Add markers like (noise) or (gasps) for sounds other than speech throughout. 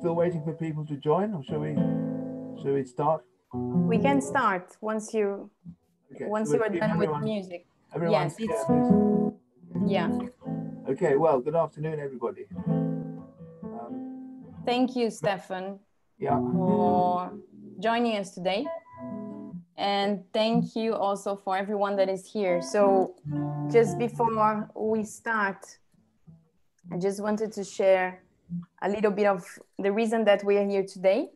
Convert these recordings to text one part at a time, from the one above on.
still waiting for people to join, or shall we? Shall we start? We can start once you Okay. once so you are done keep with music. everyone's Yes, it's- Yeah. Okay. Well, good afternoon, everybody. Um, Thank you, Stephan, yeah. for joining us today. And thank you also for everyone that is here. So just before we start, I just wanted to share a little bit of the reason that we are here today.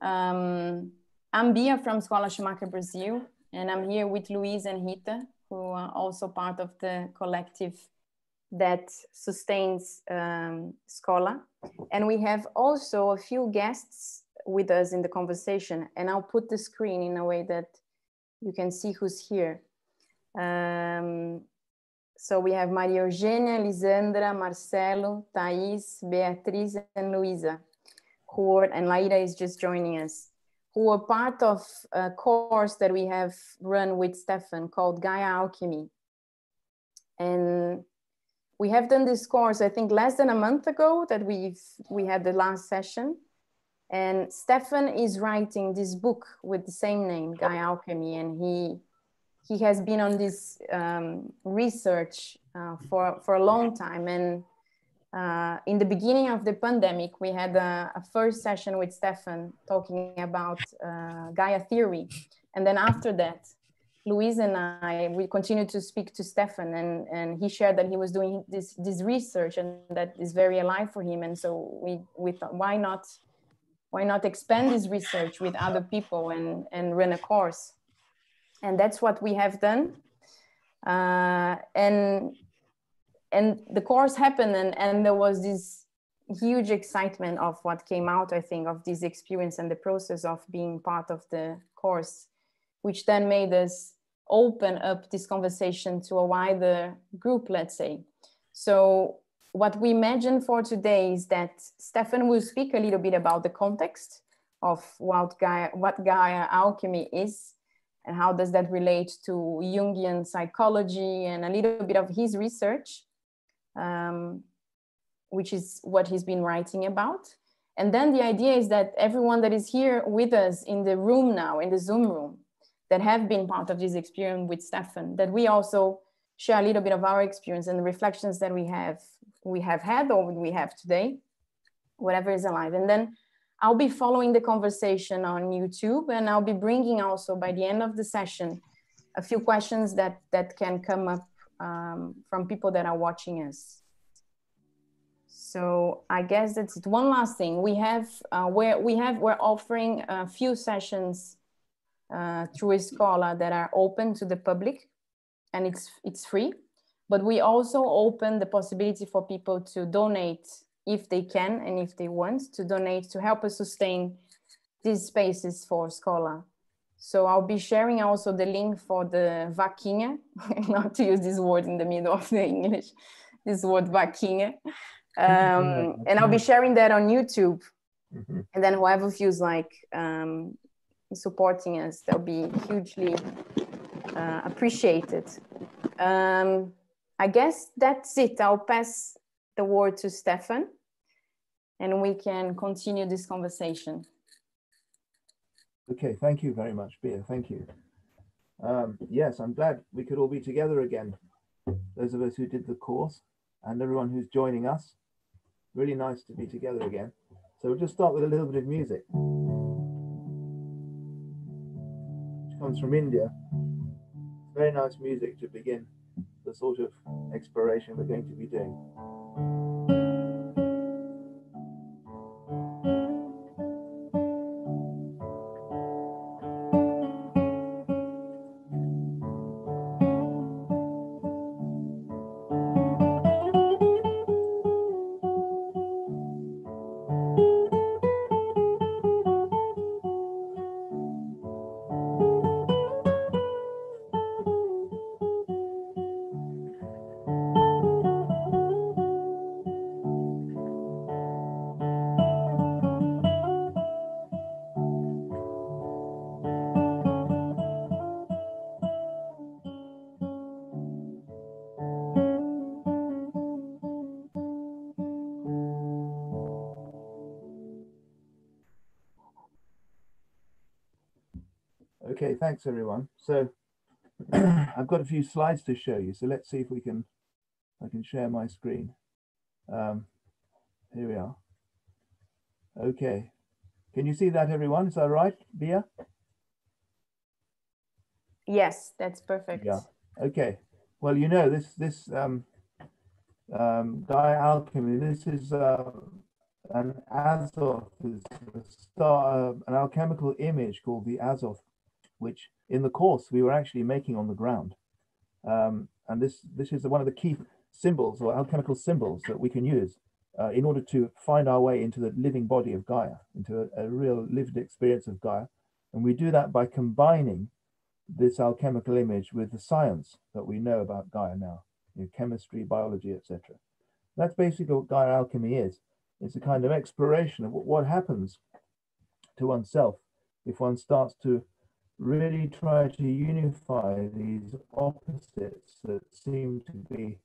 Um, I'm Bia from Escola Schumacher Brazil, and I'm here with Luis and Rita, who are also part of the collective that sustains um, Escola. And we have also a few guests with us in the conversation, and I'll put the screen in a way that you can see who's here. Um, so we have Maria Eugênia, Lisandra, Marcelo, Thais, Beatriz, and Luisa, who are, and Laira is just joining us, who are part of a course that we have run with Stephan called Gaia Alchemy. And we have done this course, I think less than a month ago that we've, we had the last session. And Stephan is writing this book with the same name, Gaia Alchemy, and he he has been on this um, research uh, for, for a long time. And uh, in the beginning of the pandemic, we had a, a first session with Stephan talking about uh, Gaia theory. And then after that, Louise and I, we continued to speak to Stephan and, and he shared that he was doing this, this research and that is very alive for him. And so we, we thought, why not, why not expand this research with other people and, and run a course? And that's what we have done. Uh, and and the course happened and, and there was this huge excitement of what came out i think of this experience and the process of being part of the course which then made us open up this conversation to a wider group let's say. So what we imagine for today is that stephan will speak a little bit about the context of what gaia, what gaia alchemy is and how does that relate to Jungian psychology and a little bit of his research, um, which is what he's been writing about. And then the idea is that everyone that is here with us in the room now, in the Zoom room, that have been part of this experience with Stephan, that we also share a little bit of our experience and the reflections that we have we have had or we have today, whatever is alive. And then I'll be following the conversation on YouTube and I'll be bringing also by the end of the session a few questions that, that can come up um, from people that are watching us. So I guess that's it. One last thing we have uh, where we have we're offering a few sessions uh, through Escola that are open to the public, and it's it's free. But we also open the possibility for people to donate if they can and if they want to donate to help us sustain these spaces for Scholar. So I'll be sharing also the link for the vaquinha, (laughs) not to use this word in the middle of the English, this word vaquinha. Um, and I'll be sharing that on YouTube. Mhm. And then whoever feels like um, supporting us, they'll be hugely uh, appreciated. Um, I guess that's it. I'll pass the word to Stephan and we can continue this conversation. Okay, thank you very much, Bia. Thank you. Um, yes, I'm glad we could all be together again. Those of us who did the course and everyone who's joining us. Really nice to be together again. So we'll just start with a little bit of music. Which comes from India. Very nice music to begin the sort of exploration we're going to be doing. Thanks everyone. So (clears throat) I've got a few slides to show you. So let's see if we can, I can share my screen. Um, here we are. Okay. Can you see that everyone? Is that right, Bia? Yes, that's perfect. Yeah. Okay. Well, you know, this, this um, um, dialchemy, this is uh, an Azoth, is a star, uh, an alchemical image called the Azoth which in the course we were actually making on the ground. Um, and this, this is one of the key symbols or alchemical symbols that we can use uh, in order to find our way into the living body of Gaia, into a, a, real lived experience of Gaia. And we do that by combining this alchemical image with the science that we know about Gaia now, you know, chemistry, biology, etc. That's basically what Gaia alchemy is. It's a kind of exploration of what, what happens to oneself if one starts to really try to unify these opposites that seem to be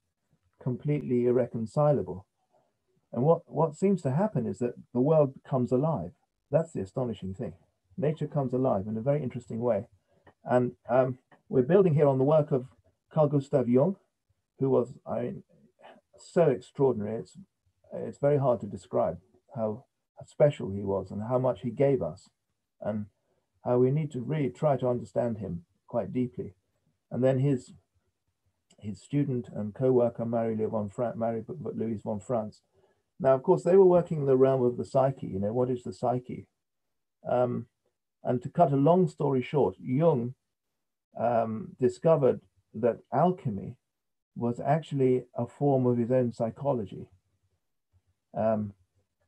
completely irreconcilable. And what, what seems to happen is that the world comes alive. That's the astonishing thing. Nature comes alive in a very interesting way. And um, we're building here on the work of Carl Gustav Jung, who was I mean, so extraordinary. It's, it's very hard to describe how special he was and how much he gave us. And we need to really try to understand him quite deeply. And then his his student and co-worker Marie von Franz, Marie von Franz. Now, of course, they were working in the realm of the psyche. You know, what is the psyche? Um, and to cut a long story short, Jung um, discovered that alchemy was actually a form of his own psychology. Um,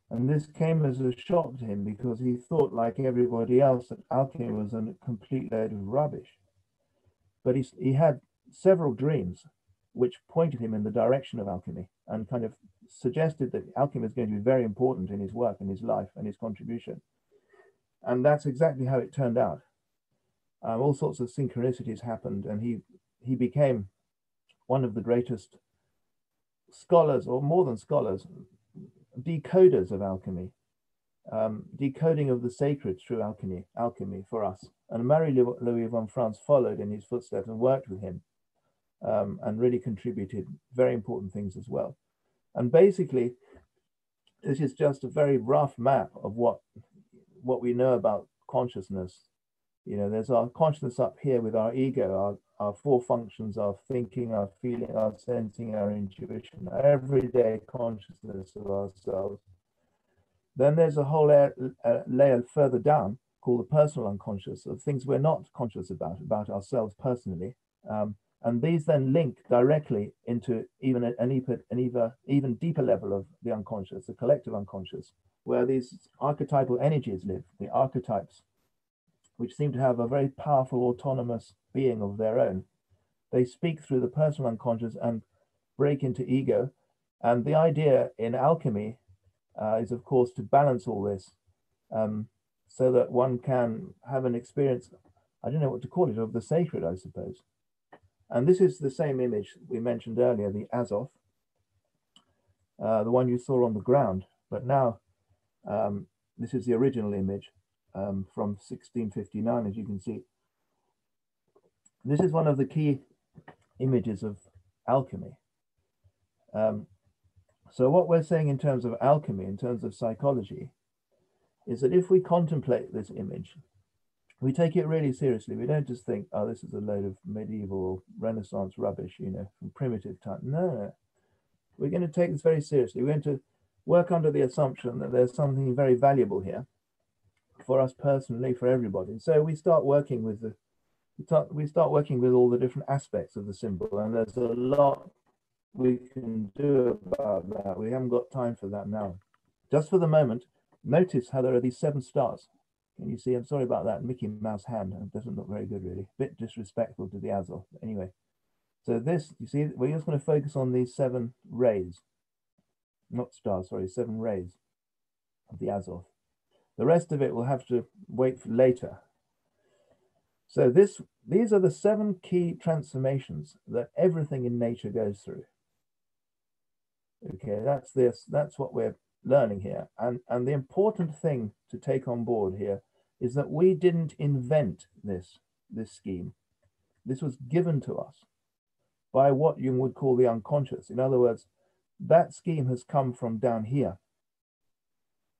and this came as a shock to him because he thought, like everybody else, that alchemy was a complete load of rubbish. But he, he had several dreams which pointed him in the direction of alchemy and kind of suggested that alchemy was going to be very important in his work and his life and his contribution. And that's exactly how it turned out. Um, all sorts of synchronicities happened, and he he became one of the greatest scholars, or more than scholars, decoders of alchemy, um, decoding of the sacred through alchemy, alchemy for us. And Marie Louise von Franz followed in his footsteps and worked with him um, and really contributed very important things as well. And basically, this is just a very rough map of what what we know about consciousness. You know, there's our consciousness up here with our ego, our our four functions of thinking, our feeling, our sensing, our intuition, our everyday consciousness of ourselves. Then there's a whole layer, uh, layer further down called the personal unconscious of things we're not conscious about, about ourselves personally. Um, and these then link directly into even an, even, an, even deeper level of the unconscious, the collective unconscious, where these archetypal energies live, the archetypes which seem to have a very powerful autonomous being of their own. They speak through the personal unconscious and break into ego. And the idea in alchemy uh, is, of course, to balance all this um, so that one can have an experience, I don't know what to call it, of the sacred, I suppose. And this is the same image we mentioned earlier, the Azoth, uh, the one you saw on the ground. But now um, this is the original image um, from 1659, as you can see. This is one of the key images of alchemy. Um, so what we're saying in terms of alchemy, in terms of psychology, is that if we contemplate this image we take it really seriously. We don't just think, oh, this is a load of medieval Renaissance rubbish, you know, from primitive time. No, no. We're going to take this very seriously. We're going to work under the assumption that there's something very valuable here for us personally, for everybody. So we start working with the we start, we start working with all the different aspects of the symbol, and there's a lot we can do about that. We haven't got time for that now. Just for the moment, notice how there are these seven stars. Can you see? I'm sorry about that Mickey Mouse hand. It doesn't look very good, really. A bit disrespectful to the Azoth. Anyway, so this, you see, we're just going to focus on these seven rays, not stars, sorry, seven rays of the Azoth. The rest of it will have to wait for later. So this, these are the seven key transformations that everything in nature goes through. Okay, that's this, that's what we're learning here. And, and the important thing to take on board here is that we didn't invent this, this scheme. This was given to us by what Jung would call the unconscious. In other words, that scheme has come from down here,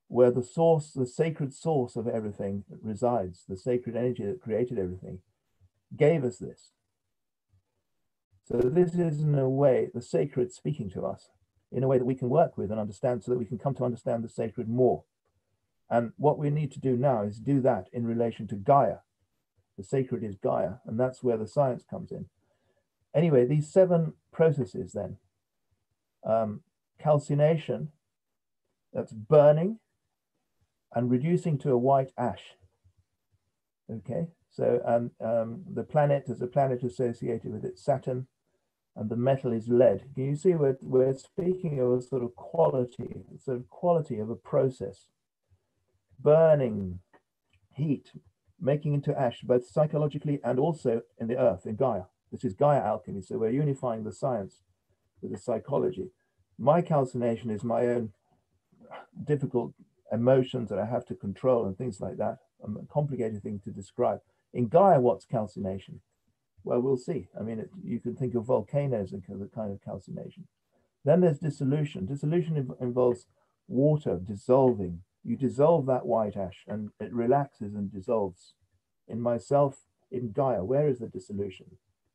where the source, the sacred source of everything resides, the sacred energy that created everything, gave us this. So this is in a way the sacred speaking to us in a way that we can work with and understand so that we can come to understand the sacred more. And what we need to do now is do that in relation to Gaia. The sacred is Gaia, and that's where the science comes in. Anyway, these seven processes then um, calcination, that's burning and reducing to a white ash. Okay, so um, um, the planet is a planet associated with it, Saturn, and the metal is lead. Can you see we're, we're speaking of a sort of quality, sort of quality of a process. Burning, heat, making into ash, both psychologically and also in the earth, in Gaia. This is Gaia alchemy. So we're unifying the science with the psychology. My calcination is my own difficult emotions that I have to control and things like that. Um, a complicated thing to describe. In Gaia, what's calcination? Well, we'll see. I mean, it, you can think of volcanoes and the kind of calcination. Then there's dissolution. Dissolution inv involves water dissolving. You dissolve that white ash and it relaxes and dissolves. In myself, in Gaia, where is the dissolution?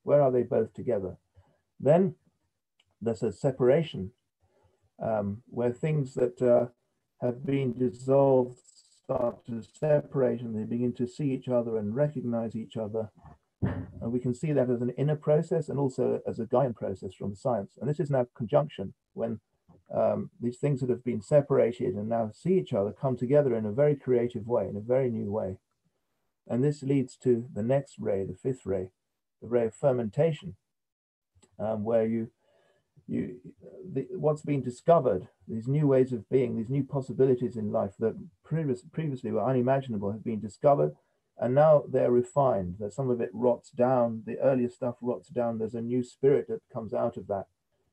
Where are they both together? Then there's a separation um, where things that uh, have been dissolved start to separate and they begin to see each other and recognize each other. And we can see that as an inner process and also as a Gaian process from the science. And this is now conjunction when um, these things that have been separated and now see each other come together in a very creative way, in a very new way. And this leads to the next ray, the fifth ray, the ray of fermentation, um, where you, you, the, what's been discovered, these new ways of being, these new possibilities in life that previous, previously were unimaginable have been discovered, and now they're refined. That some of it rots down, the earlier stuff rots down. There's a new spirit that comes out of that,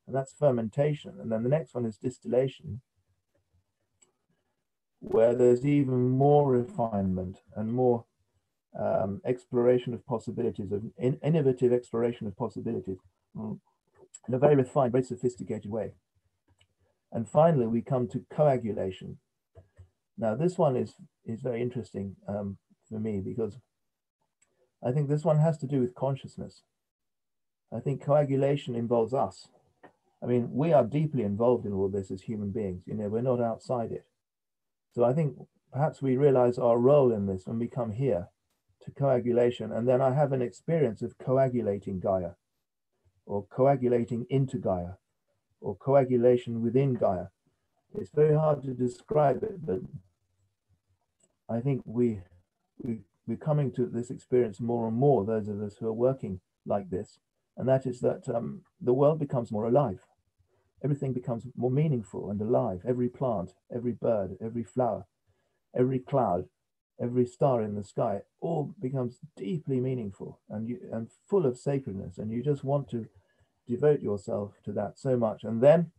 and that's fermentation. And then the next one is distillation, where there's even more refinement and more um, exploration of possibilities, of in, innovative exploration of possibilities mm, in a very refined, very sophisticated way. And finally, we come to coagulation. Now, this one is, is very interesting um, for me because I think this one has to do with consciousness. I think coagulation involves us. I mean, we are deeply involved in all this as human beings. You know, we're not outside it. So I think perhaps we realize our role in this when we come here to coagulation. And then I have an experience of coagulating Gaia or coagulating into Gaia or coagulation within Gaia. It's very hard to describe it, but I think we, we, we're coming to this experience more and more, those of us who are working like this. And that is that um, the world becomes more alive. Everything becomes more meaningful and alive. Every plant, every bird, every flower, every cloud every star in the sky all becomes deeply meaningful and you and full of sacredness and you just want to devote yourself to that so much and then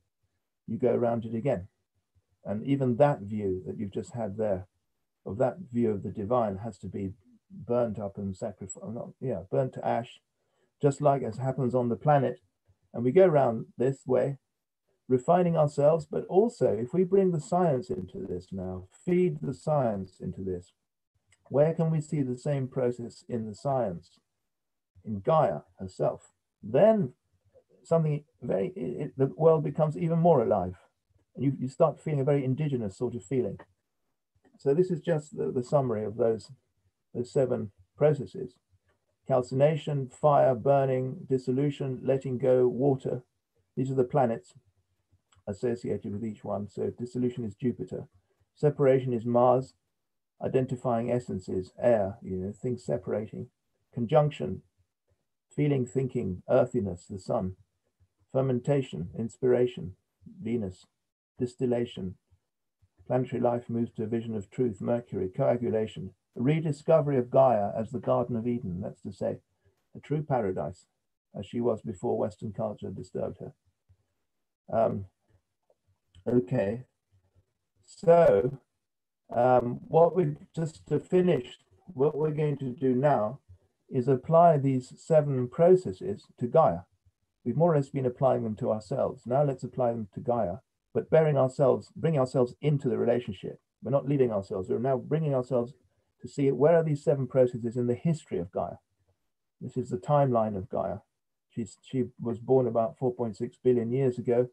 you go around it again. And even that view that you've just had there of that view of the divine has to be burnt up and sacrificed not yeah burnt to ash just like as happens on the planet. And we go around this way refining ourselves but also if we bring the science into this now feed the science into this Where can we see the same process in the science? In Gaia herself. Then something very, it, the world becomes even more alive. You, you start feeling a very indigenous sort of feeling. So this is just the, the summary of those, those seven processes. Calcination, fire, burning, dissolution, letting go, water. These are the planets associated with each one. So dissolution is Jupiter. Separation is Mars, identifying essences, air, you know, things separating. Conjunction, feeling, thinking, earthiness, the sun. Fermentation, inspiration, Venus. Distillation, planetary life moves to a vision of truth, Mercury. Coagulation, a rediscovery of Gaia as the Garden of Eden, that's to say, a true paradise, as she was before Western culture disturbed her. Um, okay, so um, what we just to finish, what we're going to do now is apply these seven processes to Gaia. We've more or less been applying them to ourselves. Now let's apply them to Gaia, but bearing ourselves, bringing ourselves into the relationship. We're not leaving ourselves. We're now bringing ourselves to see where are these seven processes in the history of Gaia. This is the timeline of Gaia. She's, she was born about 4.6 billion years ago.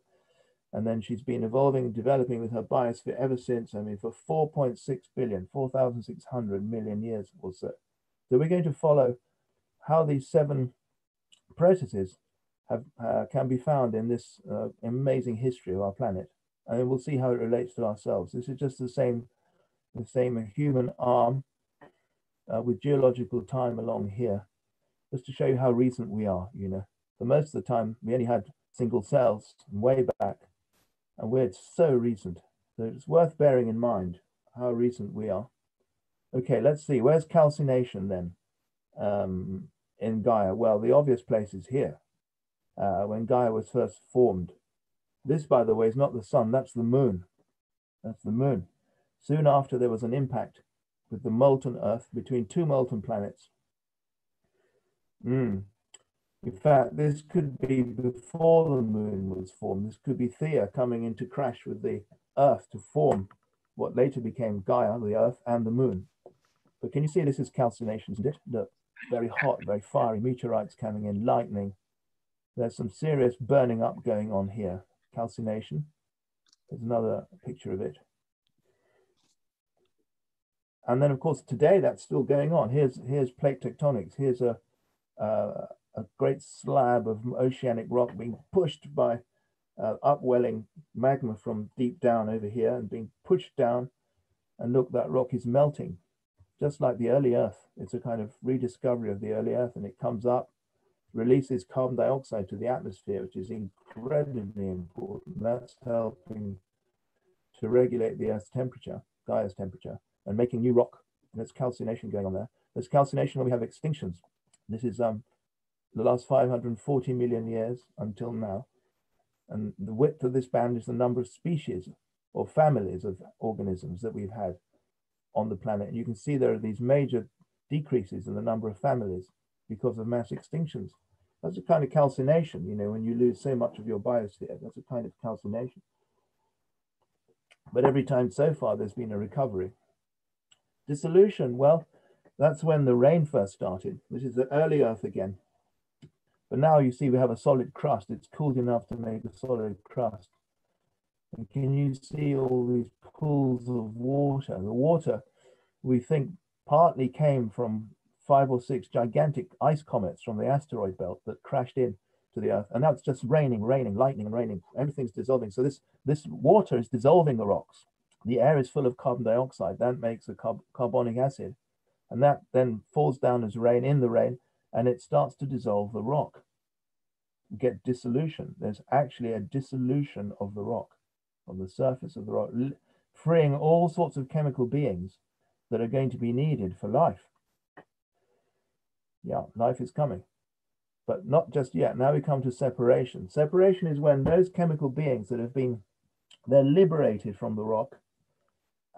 And then she's been evolving, and developing with her biosphere ever since. I mean, for 4.6 billion, 4,600 million years or so. So we're going to follow how these seven processes have, uh, can be found in this uh, amazing history of our planet. And we'll see how it relates to ourselves. This is just the same, the same human arm uh, with geological time along here, just to show you how recent we are, you know. For most of the time, we only had single cells way back and we're so recent. So it's worth bearing in mind how recent we are. Okay, let's see. Where's calcination then um, in Gaia? Well, the obvious place is here. Uh, when Gaia was first formed. This, by the way, is not the sun, that's the moon. That's the moon. Soon after, there was an impact with the molten Earth between two molten planets. Mm. In fact, this could be before the moon was formed. This could be Theia coming into crash with the Earth to form what later became Gaia, the Earth, and the moon. But can you see this is calcination, isn't it? Look, very hot, very fiery meteorites coming in, lightning. There's some serious burning up going on here. Calcination. There's another picture of it. And then, of course, today that's still going on. Here's here's plate tectonics. Here's a uh, a great slab of oceanic rock being pushed by uh, upwelling magma from deep down over here and being pushed down. And look, that rock is melting, just like the early Earth. It's a kind of rediscovery of the early Earth, and it comes up, releases carbon dioxide to the atmosphere, which is incredibly important. That's helping to regulate the Earth's temperature, Gaia's temperature, and making new rock. And There's calcination going on there. There's calcination when we have extinctions. This is um, the last 540 million years until now. And the width of this band is the number of species or families of organisms that we've had on the planet. And you can see there are these major decreases in the number of families because of mass extinctions. That's a kind of calcination, you know, when you lose so much of your biosphere, that's a kind of calcination. But every time so far, there's been a recovery. Dissolution, well, that's when the rain first started. This is the early Earth again. But now you see we have a solid crust. It's cooled enough to make a solid crust. And can you see all these pools of water? The water, we think, partly came from five or six gigantic ice comets from the asteroid belt that crashed in to the Earth. And now it's just raining, raining, lightning, raining. Everything's dissolving. So this, this water is dissolving the rocks. The air is full of carbon dioxide. That makes a carb carbonic acid. And that then falls down as rain in the rain and it starts to dissolve the rock. Get dissolution. There's actually a dissolution of the rock on the surface of the rock, freeing all sorts of chemical beings that are going to be needed for life. Yeah, life is coming, but not just yet. Now we come to separation. Separation is when those chemical beings that have been, they're liberated from the rock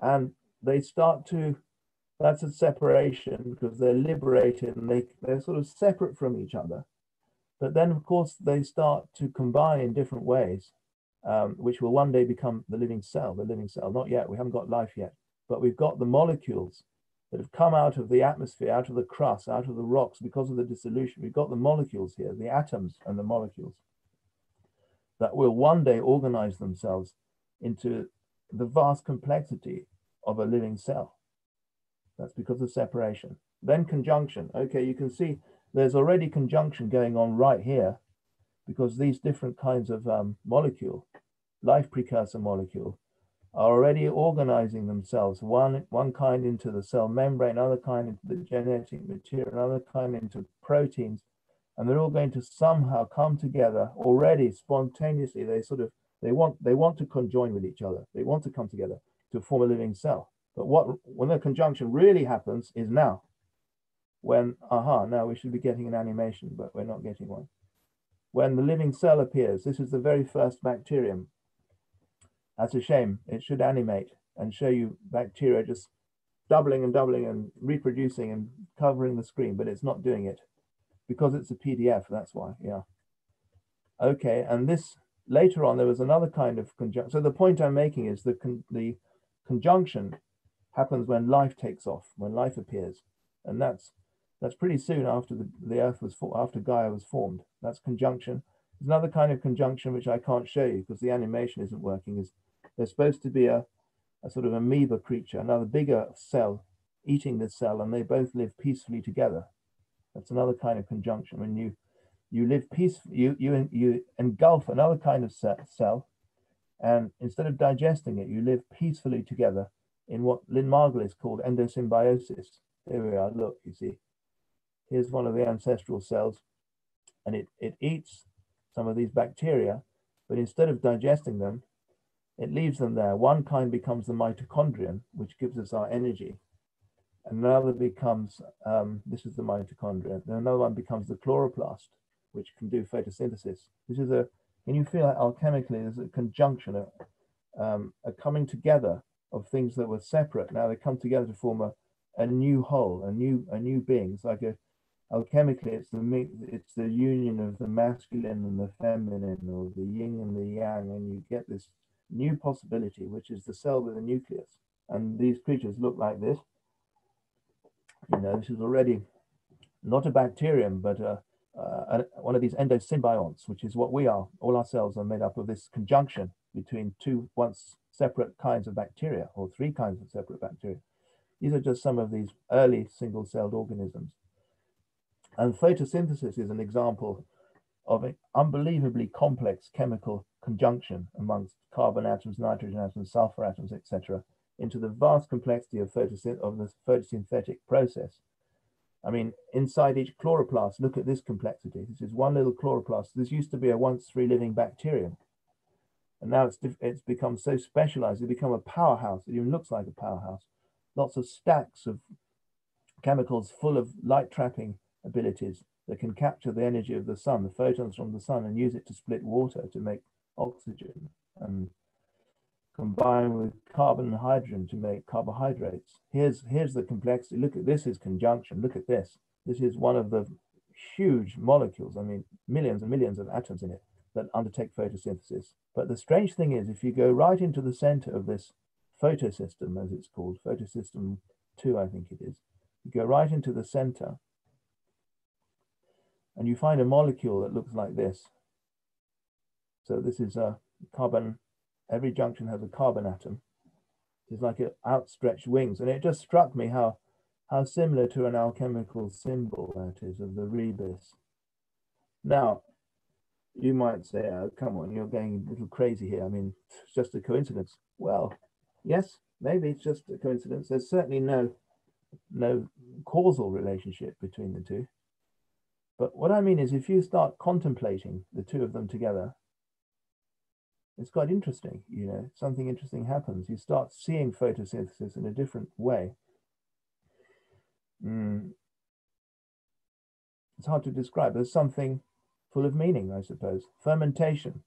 and they start to that's a separation because they're liberated and they, they're sort of separate from each other. But then, of course, they start to combine in different ways, um, which will one day become the living cell, the living cell. Not yet, we haven't got life yet, but we've got the molecules that have come out of the atmosphere, out of the crust, out of the rocks because of the dissolution. We've got the molecules here, the atoms and the molecules that will one day organize themselves into the vast complexity of a living cell. That's because of separation. Then conjunction. Okay, you can see there's already conjunction going on right here because these different kinds of um, molecule, life precursor molecule, are already organizing themselves, one, one kind into the cell membrane, another kind into the genetic material, another kind into proteins, and they're all going to somehow come together already spontaneously. They sort of, they want, they want to conjoin with each other. They want to come together to form a living cell. But what, when the conjunction really happens is now, when, aha, now we should be getting an animation, but we're not getting one. When the living cell appears, this is the very first bacterium that's a shame. It should animate and show you bacteria just doubling and doubling and reproducing and covering the screen, but it's not doing it because it's a PDF. That's why, yeah. Okay, and this later on there was another kind of conjunction. So the point I'm making is the con the conjunction happens when life takes off, when life appears, and that's that's pretty soon after the, the Earth was after Gaia was formed. That's conjunction. There's another kind of conjunction which I can't show you because the animation isn't working. Is there's supposed to be a, a sort of amoeba creature, another bigger cell eating this cell, and they both live peacefully together. That's another kind of conjunction. When you you live peacefully, you you you engulf another kind of cell, and instead of digesting it, you live peacefully together in what Lynn Margulis called endosymbiosis. Here we are. Look, you see, here's one of the ancestral cells, and it it eats some of these bacteria, but instead of digesting them, it leaves them there. One kind becomes the mitochondrion, which gives us our energy. Another becomes, um, this is the mitochondria. Another one becomes the chloroplast, which can do photosynthesis. This is a, can you feel like alchemically there's a conjunction, a, um, a coming together of things that were separate. Now they come together to form a, a new whole, a new, a new being. It's like a, alchemically, it's the, it's the union of the masculine and the feminine or the yin and the yang, and you get this new possibility, which is the cell with a nucleus. And these creatures look like this. You know, this is already not a bacterium, but a, uh, one of these endosymbionts, which is what we are. All our cells are made up of this conjunction between two once separate kinds of bacteria or three kinds of separate bacteria. These are just some of these early single-celled organisms. And photosynthesis is an example of an unbelievably complex chemical conjunction amongst carbon atoms, nitrogen atoms, sulfur atoms, etc., into the vast complexity of, photosynth of the photosynthetic process. I mean, inside each chloroplast, look at this complexity. This is one little chloroplast. This used to be a once free living bacterium. And now it's, it's become so specialized, it's become a powerhouse. It even looks like a powerhouse. Lots of stacks of chemicals full of light trapping abilities that can capture the energy of the sun, the photons from the sun, and use it to split water to make oxygen and combine with carbon and hydrogen to make carbohydrates. Here's, here's the complexity. Look at this is conjunction. Look at this. This is one of the huge molecules. I mean, millions and millions of atoms in it that undertake photosynthesis. But the strange thing is, if you go right into the center of this photosystem, as it's called, photosystem two, I think it is, you go right into the center, and you find a molecule that looks like this. So this is a carbon, every junction has a carbon atom. It's like an outstretched wings. And it just struck me how, how similar to an alchemical symbol that is of the rebis. Now, you might say, oh, come on, you're going a little crazy here. I mean, it's just a coincidence. Well, yes, maybe it's just a coincidence. There's certainly no, no causal relationship between the two. But what I mean is if you start contemplating the two of them together, it's quite interesting, you know, something interesting happens. You start seeing photosynthesis in a different way. Mm. It's hard to describe. There's something full of meaning, I suppose. Fermentation.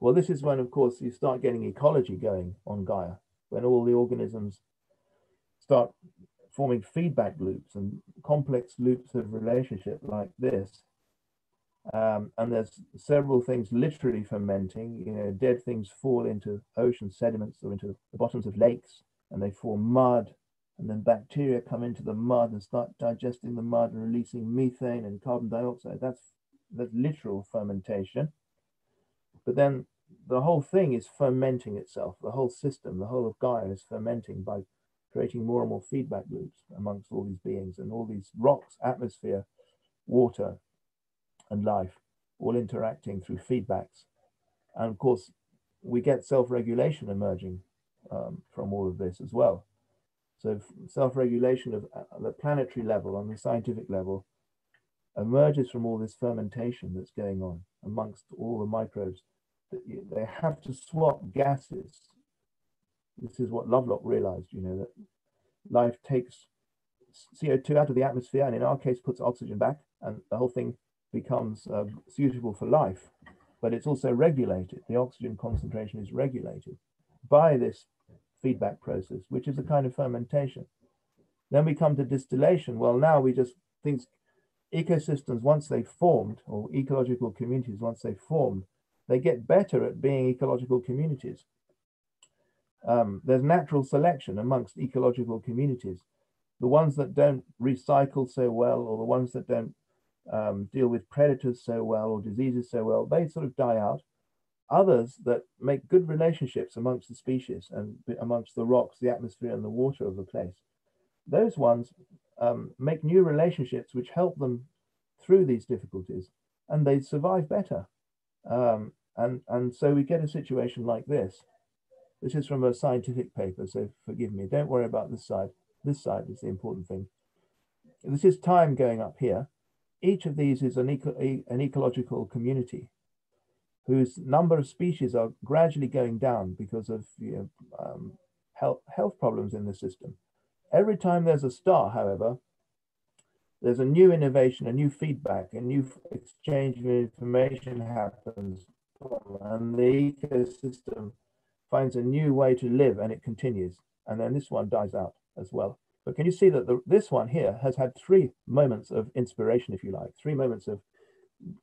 Well, this is when, of course, you start getting ecology going on Gaia, when all the organisms start forming feedback loops and complex loops of relationship like this. Um, and there's several things literally fermenting. You know, dead things fall into ocean sediments or into the bottoms of lakes, and they form mud And then bacteria come into the mud and start digesting the mud and releasing methane and carbon dioxide. That's, that's literal fermentation. But then the whole thing is fermenting itself. The whole system, the whole of Gaia is fermenting by creating more and more feedback loops amongst all these beings and all these rocks, atmosphere, water, and life, all interacting through feedbacks. And of course, we get self-regulation emerging um, from all of this as well. So self-regulation of uh, the planetary level, on the scientific level, emerges from all this fermentation that's going on amongst all the microbes. They have to swap gases. This is what Lovelock realized, you know, that life takes CO2 out of the atmosphere and in our case puts oxygen back and the whole thing becomes uh, suitable for life. But it's also regulated. The oxygen concentration is regulated by this feedback process, which is a kind of fermentation. Then we come to distillation. Well, now we just think ecosystems, once they've formed, or ecological communities, once they've formed, they get better at being ecological communities. Um, there's natural selection amongst ecological communities. The ones that don't recycle so well, or the ones that don't um, deal with predators so well, or diseases so well, they sort of die out. Others that make good relationships amongst the species and amongst the rocks, the atmosphere, and the water of the place, those ones um, make new relationships which help them through these difficulties, and they survive better. Um, and and so we get a situation like this this is from a scientific paper, so forgive me. Don't worry about this side. This side is the important thing. This is time going up here. Each of these is an, eco an ecological community whose number of species are gradually going down because of you know, um, health, health problems in the system. Every time there's a start, however, there's a new innovation, a new feedback, a new exchange of information happens, and the ecosystem finds a new way to live and it continues. And then this one dies out as well. But can you see that the, this one here has had three moments of inspiration, if you like, three moments of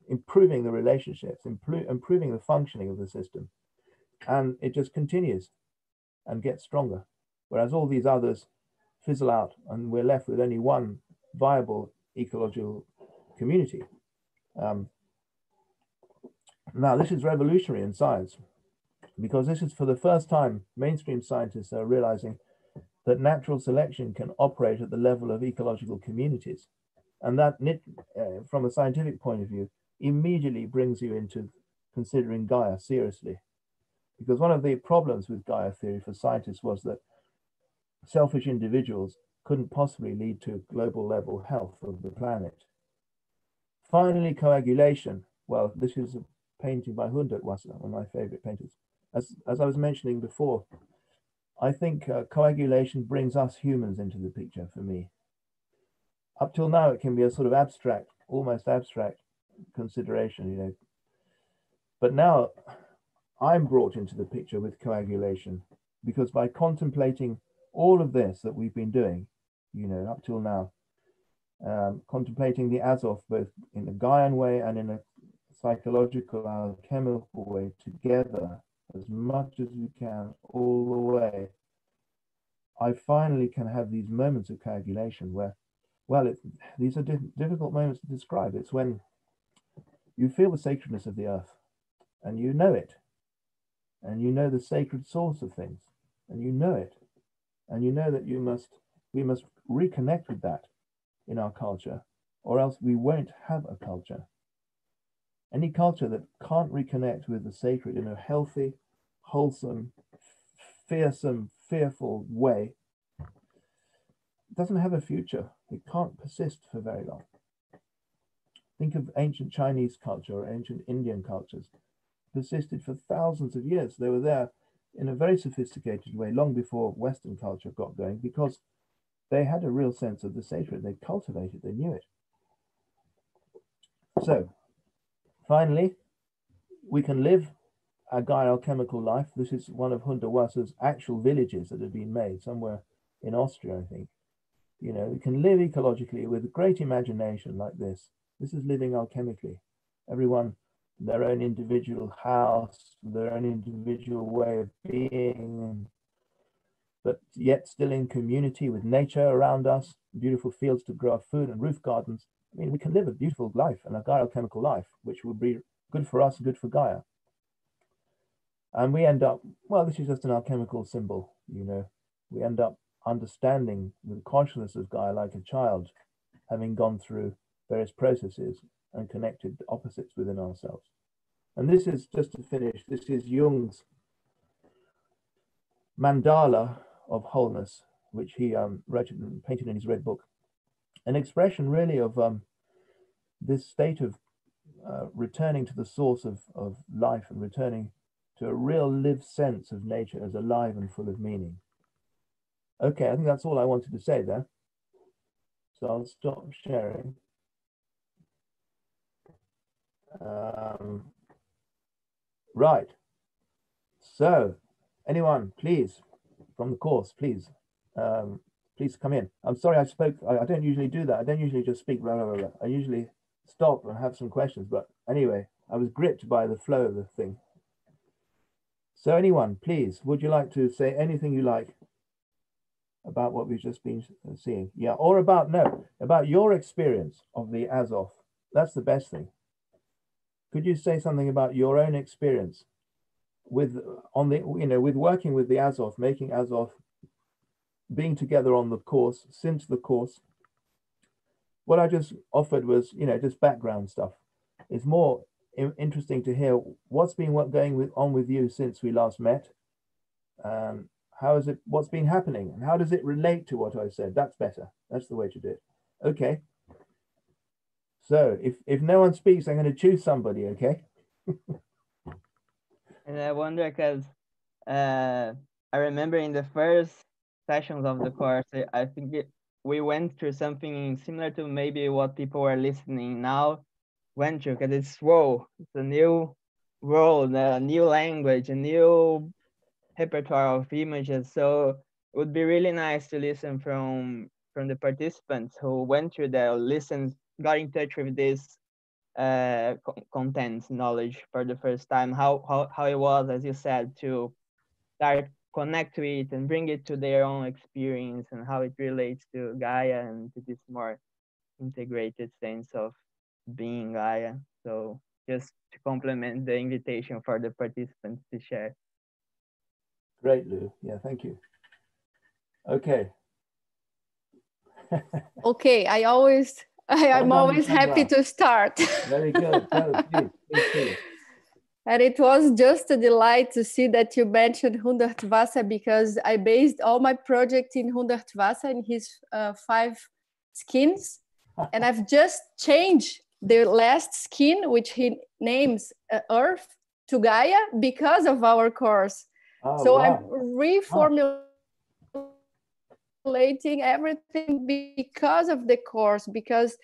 improving the relationships, improving the functioning of the system. And it just continues and gets stronger. Whereas all these others fizzle out and we're left with only one viable ecological community. Um, now, this is revolutionary in science because this is for the first time mainstream scientists are realizing that natural selection can operate at the level of ecological communities. And that, uh, from a scientific point of view, immediately brings you into considering Gaia seriously. Because one of the problems with Gaia theory for scientists was that selfish individuals couldn't possibly lead to global level health of the planet. Finally, coagulation. Well, this is a painting by Hundertwasser, one of my favorite painters as, as I was mentioning before, I think uh, coagulation brings us humans into the picture for me. Up till now, it can be a sort of abstract, almost abstract consideration, you know. But now I'm brought into the picture with coagulation because by contemplating all of this that we've been doing, you know, up till now, um, contemplating the Azoth both in a Gaian way and in a psychological, alchemical way together, as much as we can all the way, I finally can have these moments of coagulation where, well, it, these are difficult moments to describe. It's when you feel the sacredness of the earth and you know it, and you know the sacred source of things, and you know it, and you know that you must, we must reconnect with that in our culture, or else we won't have a culture. Any culture that can't reconnect with the sacred in a healthy, wholesome, fearsome, fearful way doesn't have a future. It can't persist for very long. Think of ancient Chinese culture or ancient Indian cultures. Persisted for thousands of years. They were there in a very sophisticated way long before Western culture got going because they had a real sense of the sacred. They cultivated, they knew it. So, finally, we can live a Gaia alchemical life. This is one of Hundertwasser's actual villages that have been made somewhere in Austria, I think. You know, we can live ecologically with great imagination like this. This is living alchemically. Everyone their own individual house, their own individual way of being. but yet still in community with nature around us, beautiful fields to grow our food and roof gardens. I mean, we can live a beautiful life and a biochemical life, which will be good for us, good for Gaia. And we end up, well, this is just an alchemical symbol, you know. We end up understanding the consciousness of Gaia like a child, having gone through various processes and connected opposites within ourselves. And this is just to finish, this is Jung's mandala of wholeness, which he um, wrote and painted in his red book. An expression really of um, this state of uh, returning to the source of, of life and returning to a real lived sense of nature as alive and full of meaning. Okay, I think that's all I wanted to say there. So I'll stop sharing. Um, right. So, anyone, please, from the course, please, um, please come in. I'm sorry I spoke, I, I, don't usually do that. I don't usually just speak, blah, blah, blah. I usually stop and have some questions, but anyway, I was gripped by the flow of the thing. So anyone, please, would you like to say anything you like about what we've just been seeing? Yeah, or about, no, about your experience of the Azoth. That's the best thing. Could you say something about your own experience with on the you know with working with the Azoth, making Azoth, being together on the course since the course? What I just offered was you know just background stuff. It's more interesting to hear what's been what going with, on with you since we last met. Um, how is it? What's been happening, and how does it relate to what I said? That's better. That's the way to do it. Okay. So if, if no one speaks, I'm going to choose somebody, okay? (laughs) and I wonder because uh, I remember in the first sessions of the course, I think it, we went through something similar to maybe what people are listening now went through because it's whoa, it's a new world, a new language, a new repertoire of images. So it would be really nice to listen from from the participants who went through that, listened got in touch with this uh, content knowledge for the first time, how, how, how it was, as you said, to start connect to it and bring it to their own experience and how it relates to Gaia and to this more integrated sense of being Gaia. So just to complement the invitation for the participants to share. Great, Lou. Yeah, thank you. Okay. (laughs) okay, I always I, am always happy to start. Very good. please, (laughs) please. And it was just a delight to see that you mentioned Hundertwasser because I based all my project in Hundertwasser in his uh, five skins. (laughs) and I've just changed the last skin, which he names uh, Earth, to Gaia because of our course. Oh, so wow. I'm reformulating calculating everything because of the course because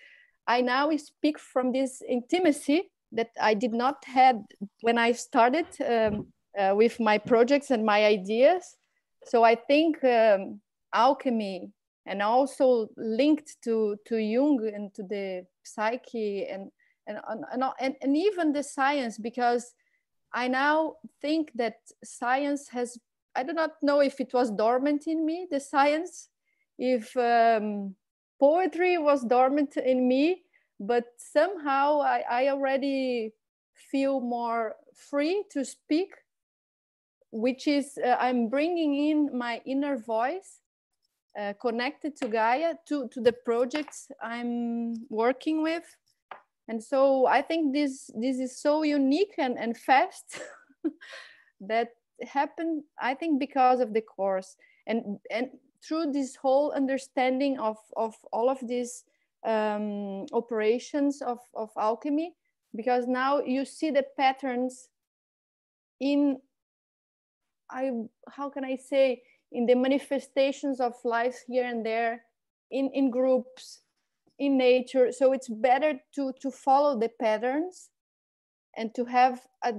i now speak from this intimacy that i did not had when i started um, uh, with my projects and my ideas. So i think um, alchemy and also linked to to jung and to the psyche and and, and, and, and even the science because i now think that science has I do not know if it was dormant in me, the science, if um, poetry was dormant in me, but somehow I, I already feel more free to speak, which is uh, I'm bringing in my inner voice uh, connected to Gaia, to, to the projects I'm working with. And so I think this, this is so unique and, and fast (laughs) that happened, I think, because of the course. And, and through this whole understanding of, of all of these um, operations of, of alchemy, because now you see the patterns in, I, how can I say, in the manifestations of life here and there, in, in groups, in nature. So it's better to, to follow the patterns and to have a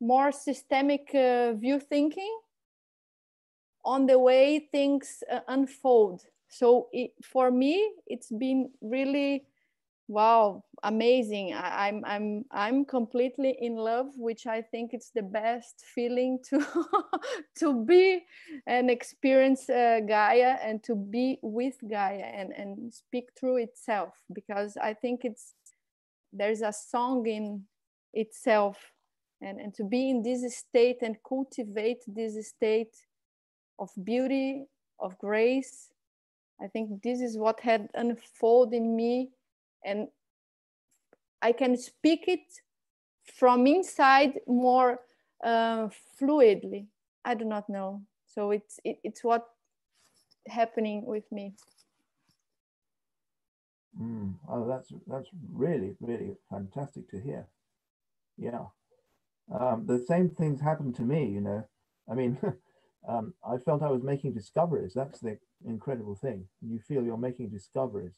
more systemic uh, view thinking on the way things uh, unfold. So it, for me, it's been really wow amazing I, am I'm, I'm i'm completely in love which i think it's the best feeling to (laughs) to be and experience uh, gaia and to be with gaia and and speak through itself because i think it's there's a song in itself and and to be in this state and cultivate this state of beauty of grace i think this is what had unfolded in me and I can speak it from inside more uh, fluidly. I do not know. So it's it, it's what happening with me. Mm. Oh, that's that's really really fantastic to hear. Yeah, um, the same things happened to me. You know, I mean, (laughs) um, I felt I was making discoveries. That's the incredible thing. You feel you're making discoveries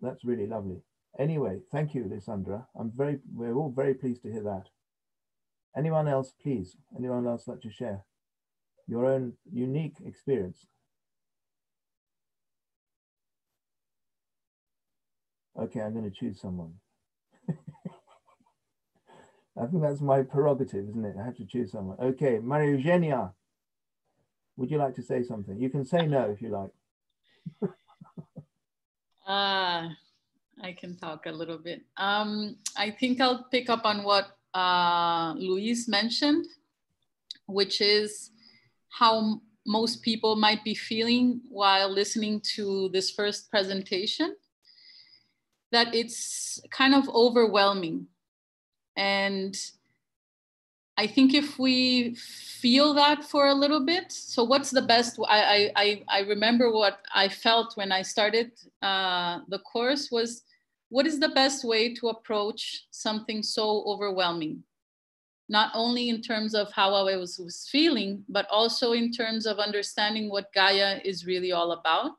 that's really lovely. Anyway, thank you, Lysandra. I'm very, we're all very pleased to hear that. Anyone else, please? Anyone else like to share your own unique experience? Okay, I'm going to choose someone. (laughs) I think that's my prerogative, isn't it? I have to choose someone. Okay, Maria Eugenia, would you like to say something? You can say no if you like. (laughs) Uh, I can talk a little bit. Um, I think I'll pick up on what uh, Luis mentioned, which is how most people might be feeling while listening to this first presentation, that it's kind of overwhelming. And I think if we feel that for a little bit, so what's the best? I I I remember what I felt when I started uh, the course was, what is the best way to approach something so overwhelming? Not only in terms of how I was, was feeling, but also in terms of understanding what Gaia is really all about.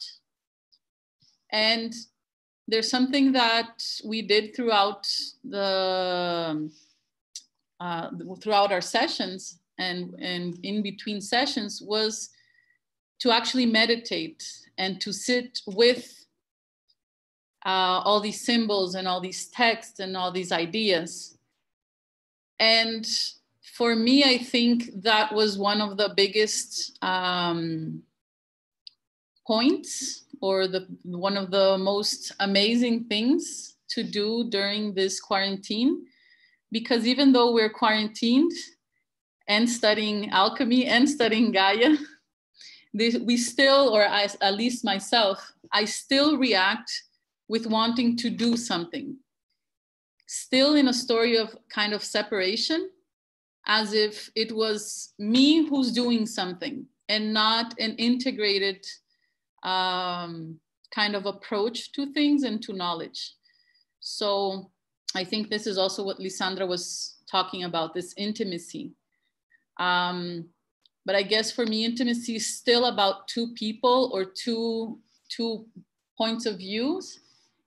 And there's something that we did throughout the uh, throughout our sessions and, and in between sessions was to actually meditate and to sit with uh, all these symbols and all these texts and all these ideas. And for me, I think that was one of the biggest um, points or the one of the most amazing things to do during this quarantine because even though we're quarantined and studying alchemy and studying Gaia, (laughs) we still, or I, at least myself, I still react with wanting to do something. Still in a story of kind of separation, as if it was me who's doing something and not an integrated um, kind of approach to things and to knowledge. So I think this is also what Lysandra was talking about this intimacy. Um, but I guess for me, intimacy is still about two people or two, two points of views.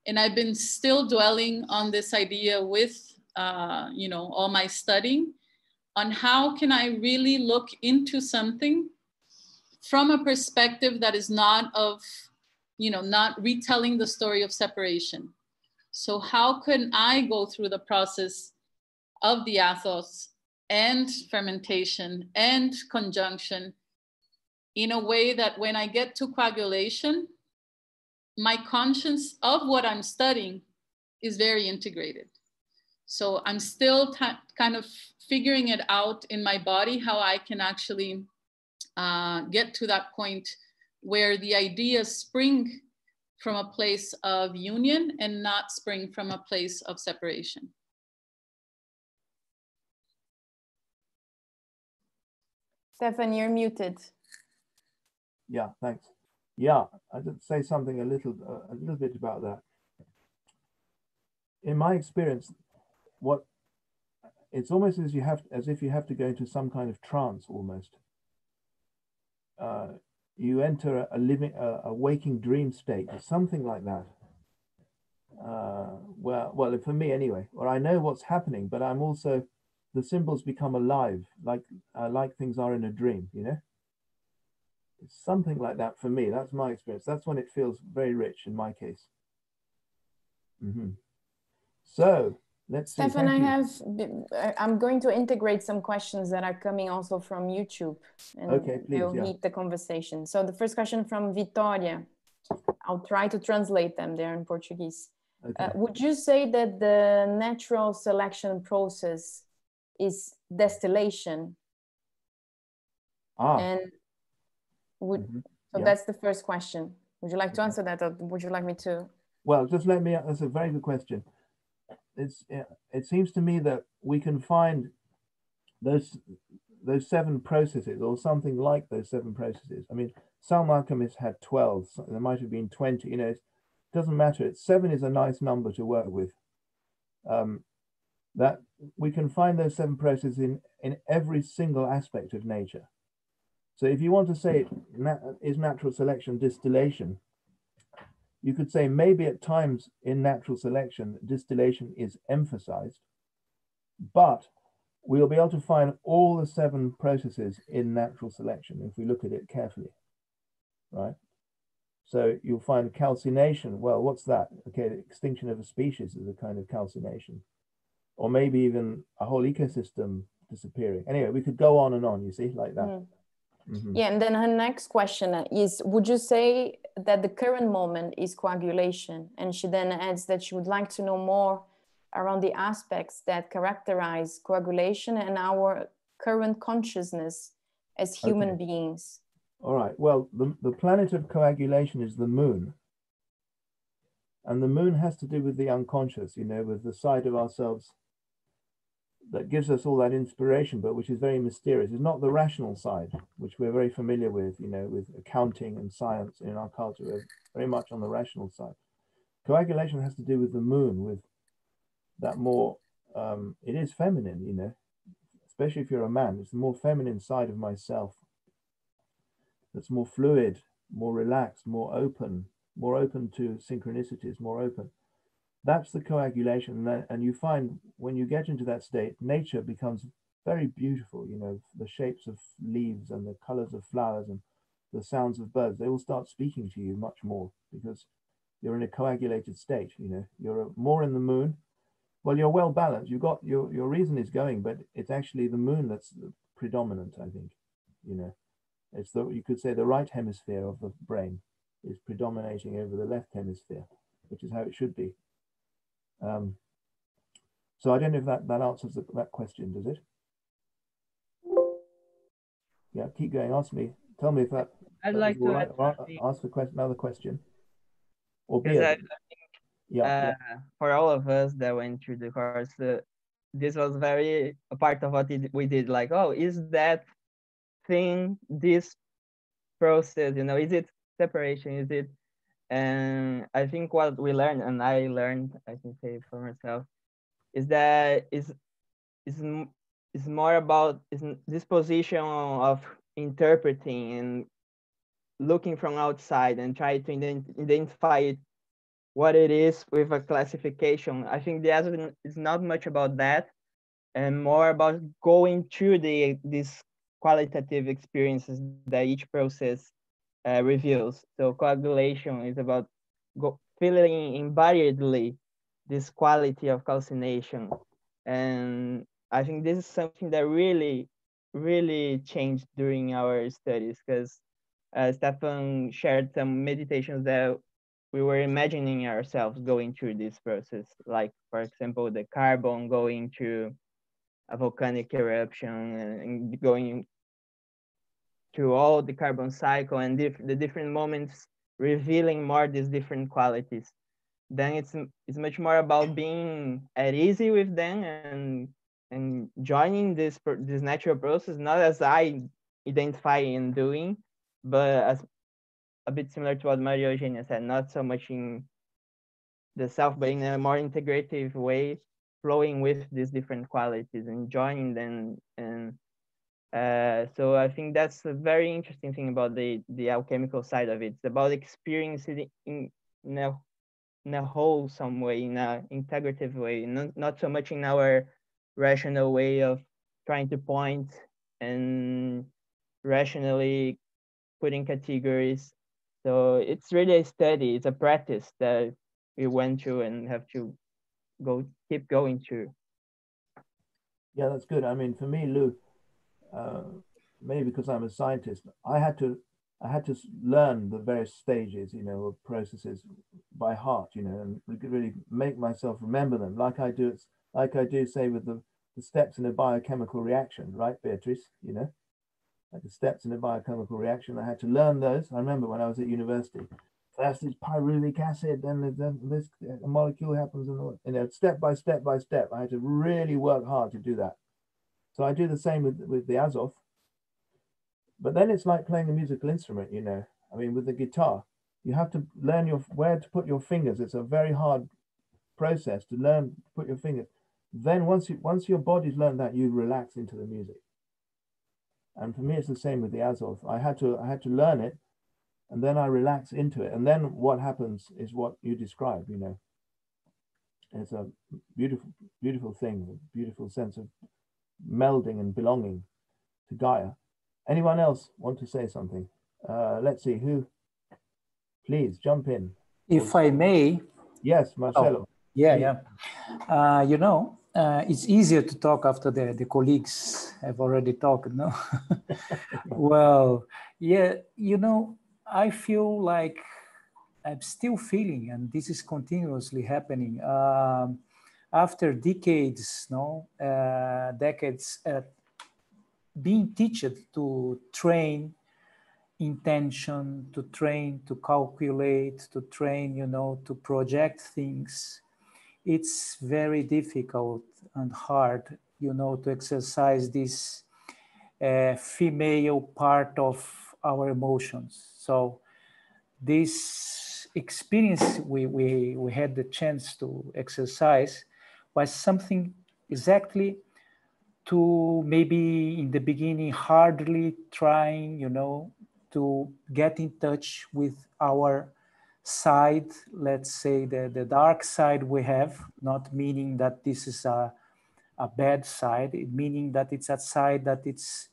And I've been still dwelling on this idea with, uh, you know, all my studying on how can I really look into something from a perspective that is not of, you know, not retelling the story of separation, so how can I go through the process of the Azoth and fermentation and conjunction in a way that when I get to coagulation, my conscience of what I'm studying is very integrated. So I'm still kind of figuring it out in my body how I can actually uh, get to that point where the ideas spring from a place of union and not spring from a place of separation. Stephan, you're muted. Yeah, thanks. Yeah, I did say something a little, uh, a little bit about that. In my experience, what it's almost as you have, as if you have to go into some kind of trance almost. Uh, you enter a living, a, a waking dream state, or something like that. Uh, well, well, for me anyway, or I know what's happening, but I'm also the symbols become alive, like uh, like things are in a dream. You know, it's something like that for me. That's my experience. That's when it feels very rich in my case. Mm-hmm. So let's Stephan, I have, I'm going to integrate some questions that are coming also from YouTube. And okay, please. They'll yeah. the conversation. So the first question from Vitoria, I'll try to translate them there in Portuguese. Okay. Uh, would you say that the natural selection process is distillation? Ah. And would, mm -hmm. so yeah. that's the first question. Would you like to answer that or would you like me to? Well, just let me, that's a very good question. It's, it seems to me that we can find those, those seven processes or something like those seven processes. I mean, some alchemists had 12, so there might have been 20, you know, it doesn't matter. It's seven is a nice number to work with. Um, that we can find those seven processes in, in every single aspect of nature. So if you want to say is natural selection distillation, you could say maybe at times in natural selection, distillation is emphasized, but we'll be able to find all the seven processes in natural selection if we look at it carefully, right? So you'll find calcination. Well, what's that? Okay, the extinction of a species is a kind of calcination, or maybe even a whole ecosystem disappearing. Anyway, we could go on and on, you see, like that. Mm. Mm-hmm. Yeah, and then her next question is Would you say that the current moment is coagulation? And she then adds that she would like to know more around the aspects that characterize coagulation and our current consciousness as human okay. beings. All right, well, the, the planet of coagulation is the moon. And the moon has to do with the unconscious, you know, with the side of ourselves that gives us all that inspiration, but which is very mysterious. It's not the rational side, which we're very familiar with, you know, with accounting and science in our culture. We're very much on the rational side. Coagulation has to do with the moon, with that more, um, it is feminine, you know, especially if you're a man, it's the more feminine side of myself that's more fluid, more relaxed, more open, more open to synchronicities, more open that's the coagulation. And you find when you get into that state, nature becomes very beautiful. You know, the shapes of leaves and the colors of flowers and the sounds of birds, they will start speaking to you much more because you're in a coagulated state. You know, you're more in the moon. Well, you're well balanced. You've got your, your reason is going, but it's actually the moon that's predominant, I think. You know, it's the, you could say the right hemisphere of the brain is predominating over the left hemisphere, which is how it should be. Um, so I don't know if that, that answers the, that question, does it? Yeah, keep going, ask me. Tell me if that. I'd like to right. ask the question, another question. Or be I, I think, yeah, uh, yeah, for all of us that went through the course, uh, this was very a part of what we did. Like, oh, is that thing this process? You know, is it separation? Is it and I think what we learned, and I learned, I can say for myself, is that is is is more about is this position of interpreting and looking from outside and try to ident- identify what it is with a classification. I think the answer is not much about that, and more about going through the these qualitative experiences that each process uh, reveals. So coagulation is about go, feeling embodiedly this quality of calcination. And I think this is something that really, really changed during our studies because uh, Stephan shared some meditations that we were imagining ourselves going through this process. Like, for example, the carbon going through a volcanic eruption and going through all the carbon cycle and the different moments revealing more these different qualities. Then it's it's much more about being at easy with them and and joining this this natural process not as i identify in doing but as a bit similar to what maria eugenia said not so much in the self but in a more integrative way flowing with these different qualities and joining them and uh, so I think that's a very interesting thing about the the alchemical side of it. It's about experiencing in, in a in a wholesome way, in a integrative way, not not so much in our rational way of trying to point and rationally putting categories. So it's really a study, it's a practice that we went through and have to go keep going through. Yeah, that's good. I mean, for me, Lou, uh, maybe because I'm a scientist, I had to I had to learn the various stages, you know, of processes by heart, you know, and really make myself remember them, like I do, It's like I do, say, with the, the steps in a biochemical reaction, right, Beatrice? You know, like the steps in a biochemical reaction. I had to learn those. I remember when I was at university. First is pyruvic acid, then, then this molecule happens, and you know, step by step by step. I had to really work hard to do that. So I do the same with with the Azoth but then it's like playing a musical instrument, you know. I mean, with the guitar, you have to learn your where to put your fingers. It's a very hard process to learn to put your fingers. Then once you once your body's learned that, you relax into the music. And for me, it's the same with the Azoth. I had to I had to learn it, and then I relax into it. And then what happens is what you describe. You know, it's a beautiful beautiful thing, a beautiful sense of melding and belonging to Gaia Anyone else want to say something? Uh, let's see who. Please jump in. If I may. Yes, Marcelo. Oh, yeah, yeah. Uh, you know, uh, it's easier to talk after the, the colleagues have already talked, no? (laughs) well, yeah, you know, I feel like I'm still feeling, and this is continuously happening. Um, after decades, no, uh, decades at being taught to train intention, to train to calculate, to train, you know, to project things, it's very difficult and hard, you know, to exercise this uh, female part of our emotions. So this experience we, we, we had the chance to exercise was something exactly to maybe in the beginning hardly trying, you know, to get in touch with our side, let's say the, the dark side we have, not meaning that this is a, a bad side, meaning that it's a side that it's,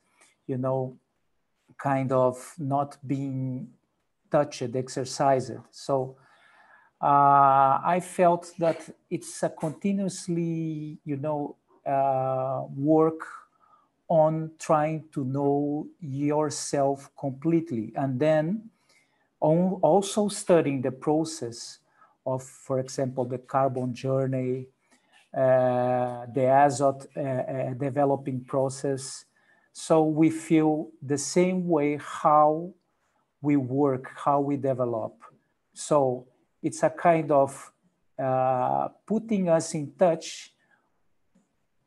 you know, kind of not being touched, exercised. So I felt that it's a continuously, you know, uh, work on trying to know yourself completely. And then on also studying the process of for example the carbon journey uh, the Azoth uh, uh, developing process. So we feel the same way how we work how we develop. So it's a kind of uh, putting us in touch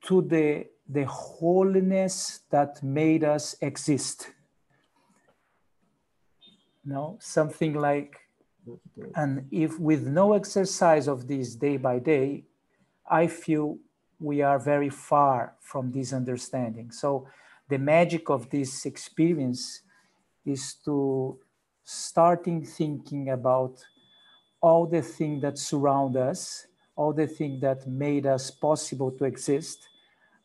to the, the holiness that made us exist. No, something like, and if with no exercise of this day by day, I feel we are very far from this understanding. So the magic of this experience is to starting thinking about all the things that surround us, all the things that made us possible to exist,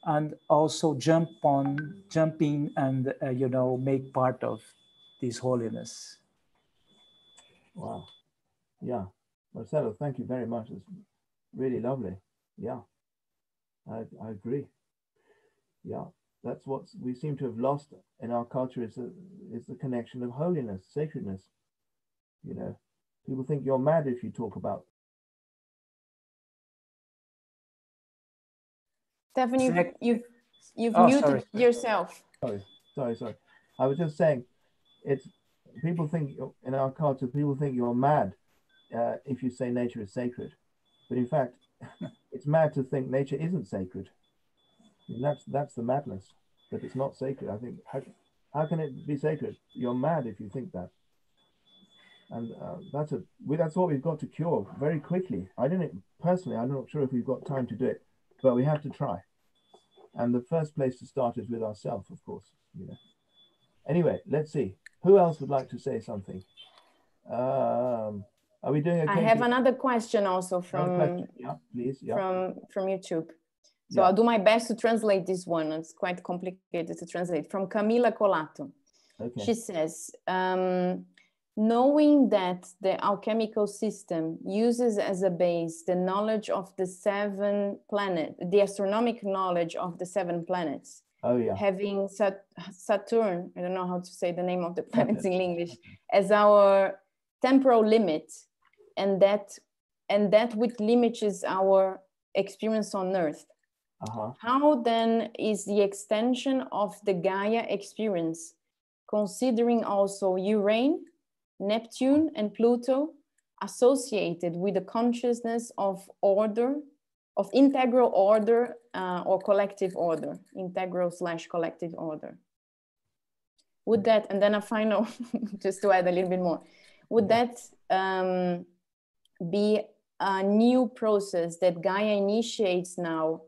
and also jump on, jump in and, uh, you know, make part of this holiness. Wow. Yeah. Marcelo, thank you very much. It's really lovely. Yeah. I, I agree. Yeah. That's what we seem to have lost in our culture is the, is the connection of holiness, sacredness. You know, people think you're mad if you talk about Stephanie, you've, you've, you've oh, muted sorry. yourself. Sorry, sorry, sorry. I was just saying, it's people think in our culture, people think you're mad uh, if you say nature is sacred, but in fact, (laughs) it's mad to think nature isn't sacred. That's that's the madness that it's not sacred. I think how, how can it be sacred? You're mad if you think that. And uh, that's a we, that's what we've got to cure very quickly. I didn't personally. I'm not sure if we've got time to do it, but we have to try. And the first place to start is with ourselves, of course. You know. Anyway, let's see. Who else would like to say something? Um, are we doing okay? I have another question also from question. Yeah, please. Yeah. from from YouTube. So yeah. I'll do my best to translate this one. It's quite complicated to translate. From Camila Colato. Okay. She says, um, knowing that the alchemical system uses as a base the knowledge of the seven planet, the astronomical knowledge of the seven planets. Oh yeah. Having Sat- Saturn, I don't know how to say the name of the (laughs) planets in English, as our temporal limit, and that and that which limits our experience on Earth. Uh-huh. How then is the extension of the Gaia experience, considering also Uranus, Neptune, and Pluto, associated with the consciousness of order, of integral order uh, or collective order, integral slash collective order? Would that, and then a final, (laughs) just to add a little bit more, would that um, be a new process that Gaia initiates now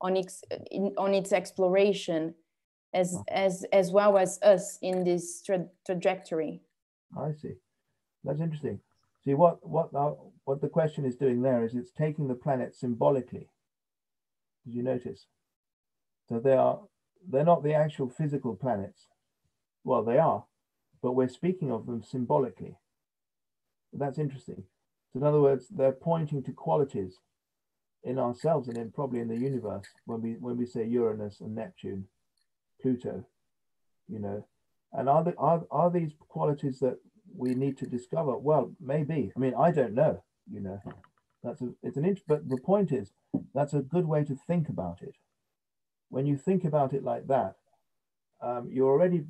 on its in, on its exploration as as as well as us in this tra trajectory i see. That's interesting. See what what what the question is doing there is it's taking the planet symbolically. Did you notice? So they are they're not the actual physical planets. Well they are but we're speaking of them symbolically. That's interesting. So in other words they're pointing to qualities in ourselves and in probably in the universe when we when we say Uranus and Neptune, Pluto, you know, and are the, are are these qualities that we need to discover? Well, maybe. I mean, I don't know. You know, that's a it's an int- but the point is that's a good way to think about it. When you think about it like that, um, you're already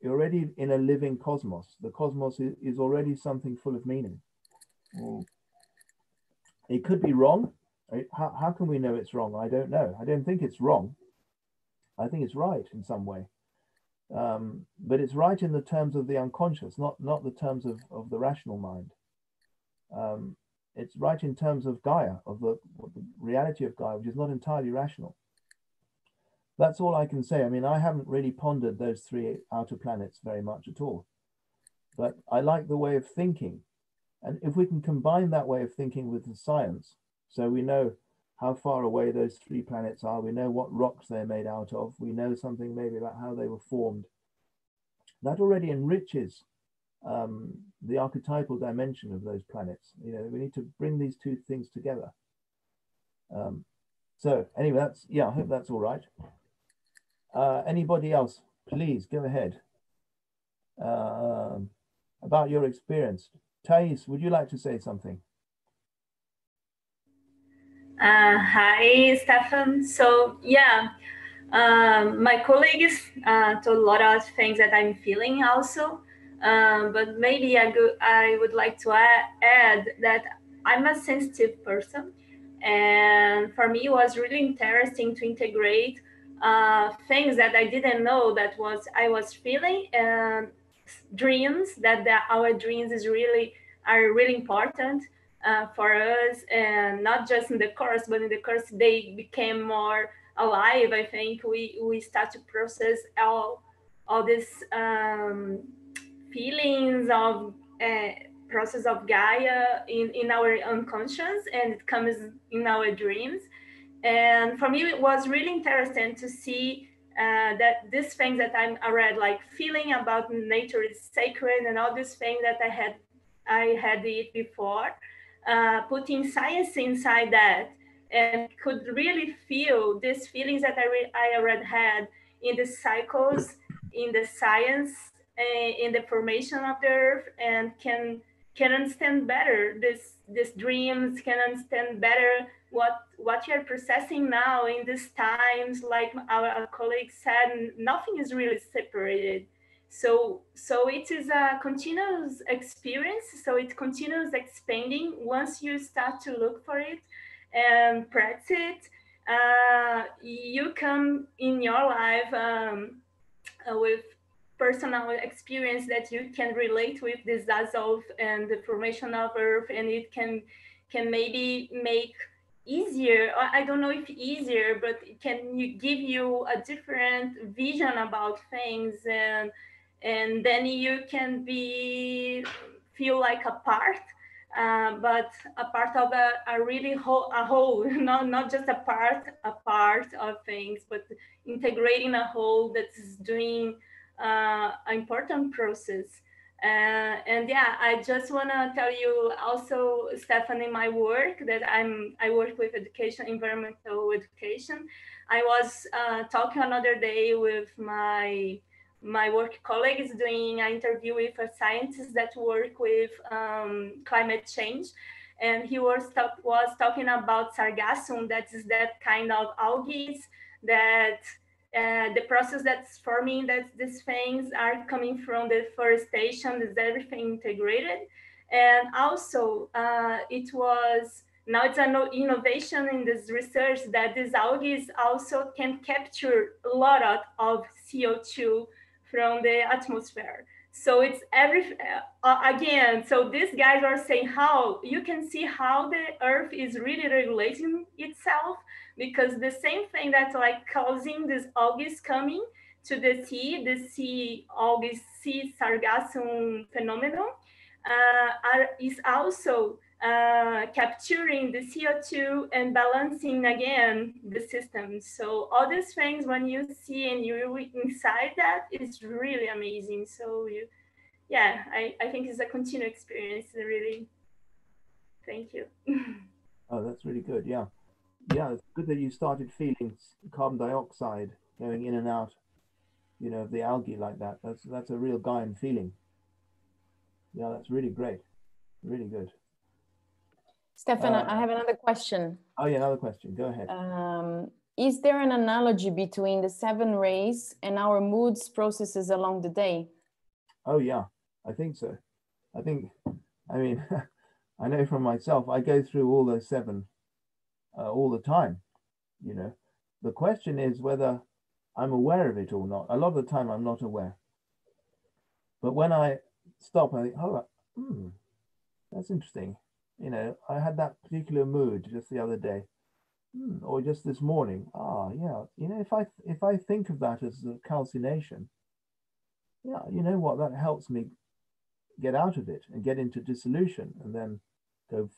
you're already in a living cosmos. The cosmos is, is already something full of meaning. Mm. It could be wrong, how, how can we know it's wrong? I don't know. I don't think it's wrong. I think it's right in some way. Um, but it's right in the terms of the unconscious, not, not the terms of, of the rational mind. Um, it's right in terms of Gaia, of the, the reality of Gaia, which is not entirely rational. That's all I can say. I mean, I haven't really pondered those three outer planets very much at all. But I like the way of thinking. And if we can combine that way of thinking with the science, so we know how far away those three planets are. We know what rocks they're made out of. We know something maybe about how they were formed. That already enriches um, the archetypal dimension of those planets. You know, we need to bring these two things together. Um, so anyway, that's yeah. I hope that's all right. Uh, anybody else, please go ahead. Uh, about your experience, Thais, would you like to say something? Uh, hi, Stephan. So yeah, um, my colleagues uh, told a lot of things that I'm feeling also, um, but maybe I, go, I would like to add that I'm a sensitive person, and for me it was really interesting to integrate uh, things that I didn't know that was I was feeling and dreams that the, our dreams is really are really important uh, for us, and not just in the course, but in the course they became more alive. I think we we start to process all all these um, feelings of uh, process of Gaia in in our unconscious, and it comes in our dreams. And for me, it was really interesting to see uh, that these things that I'm I read, like feeling about nature is sacred, and all these things that I had I had it before uh, putting science inside that and could really feel these feelings that I, re- I already had in the cycles, in the science, uh, in the formation of the earth, and can can understand better this these dreams, can understand better what what you're processing now in these times. Like our, our colleagues said, nothing is really separated so so it is a continuous experience. So it continues expanding once you start to look for it and practice it. Uh, you come in your life um, uh, with personal experience that you can relate with this dissolve and the formation of earth and it can can maybe make easier i don't know if easier but it can give you a different vision about things and and then you can be feel like a part uh, but a part of a, a really whole a whole (laughs) not not just a part a part of things but integrating a whole that's doing uh, an important process Uh, and yeah, I just want to tell you also, Stephanie, my work that I'm, I work with education, environmental education. I was uh, talking another day with my my work colleague is doing an interview with a scientist that work with um, climate change. And he was, talk, was talking about sargassum, that is that kind of algae that uh, the process that's forming that these things are coming from the forestation, is everything integrated. And also uh, it was, now it's an innovation in this research that these algae also can capture a lot of CO2 from the atmosphere. So it's every, uh, again, so these guys are saying how you can see how the earth is really regulating itself because the same thing that's like causing this algae coming to the sea, the sea algae sea sargassum phenomenon uh, are, is also uh, capturing the CO2 and balancing again the system. So all these things, when you see and you're inside that, it's really amazing. So you, yeah, I, I think it's a continued experience. Really, thank you. (laughs) oh, that's really good. Yeah yeah, it's good that you started feeling carbon dioxide going in and out, you know, of the algae like that. That's that's a real Gaian feeling. Yeah, that's really great. Really good. Stephan, uh, I have another question. Oh yeah, another question. Go ahead. Um, is there an analogy between the seven rays and our moods processes along the day? Oh yeah, I think so. I think, I mean, (laughs) I know from myself, I go through all those seven uh, all the time. You know, the question is whether I'm aware of it or not. A lot of the time, I'm not aware. But when I stop, I think, oh, hmm, that's interesting. You know, I had that particular mood just the other day, hmm, or just this morning. Ah, yeah. You know, if I if I think of that as a calcination, yeah, you know what? That helps me get out of it and get into dissolution, and then go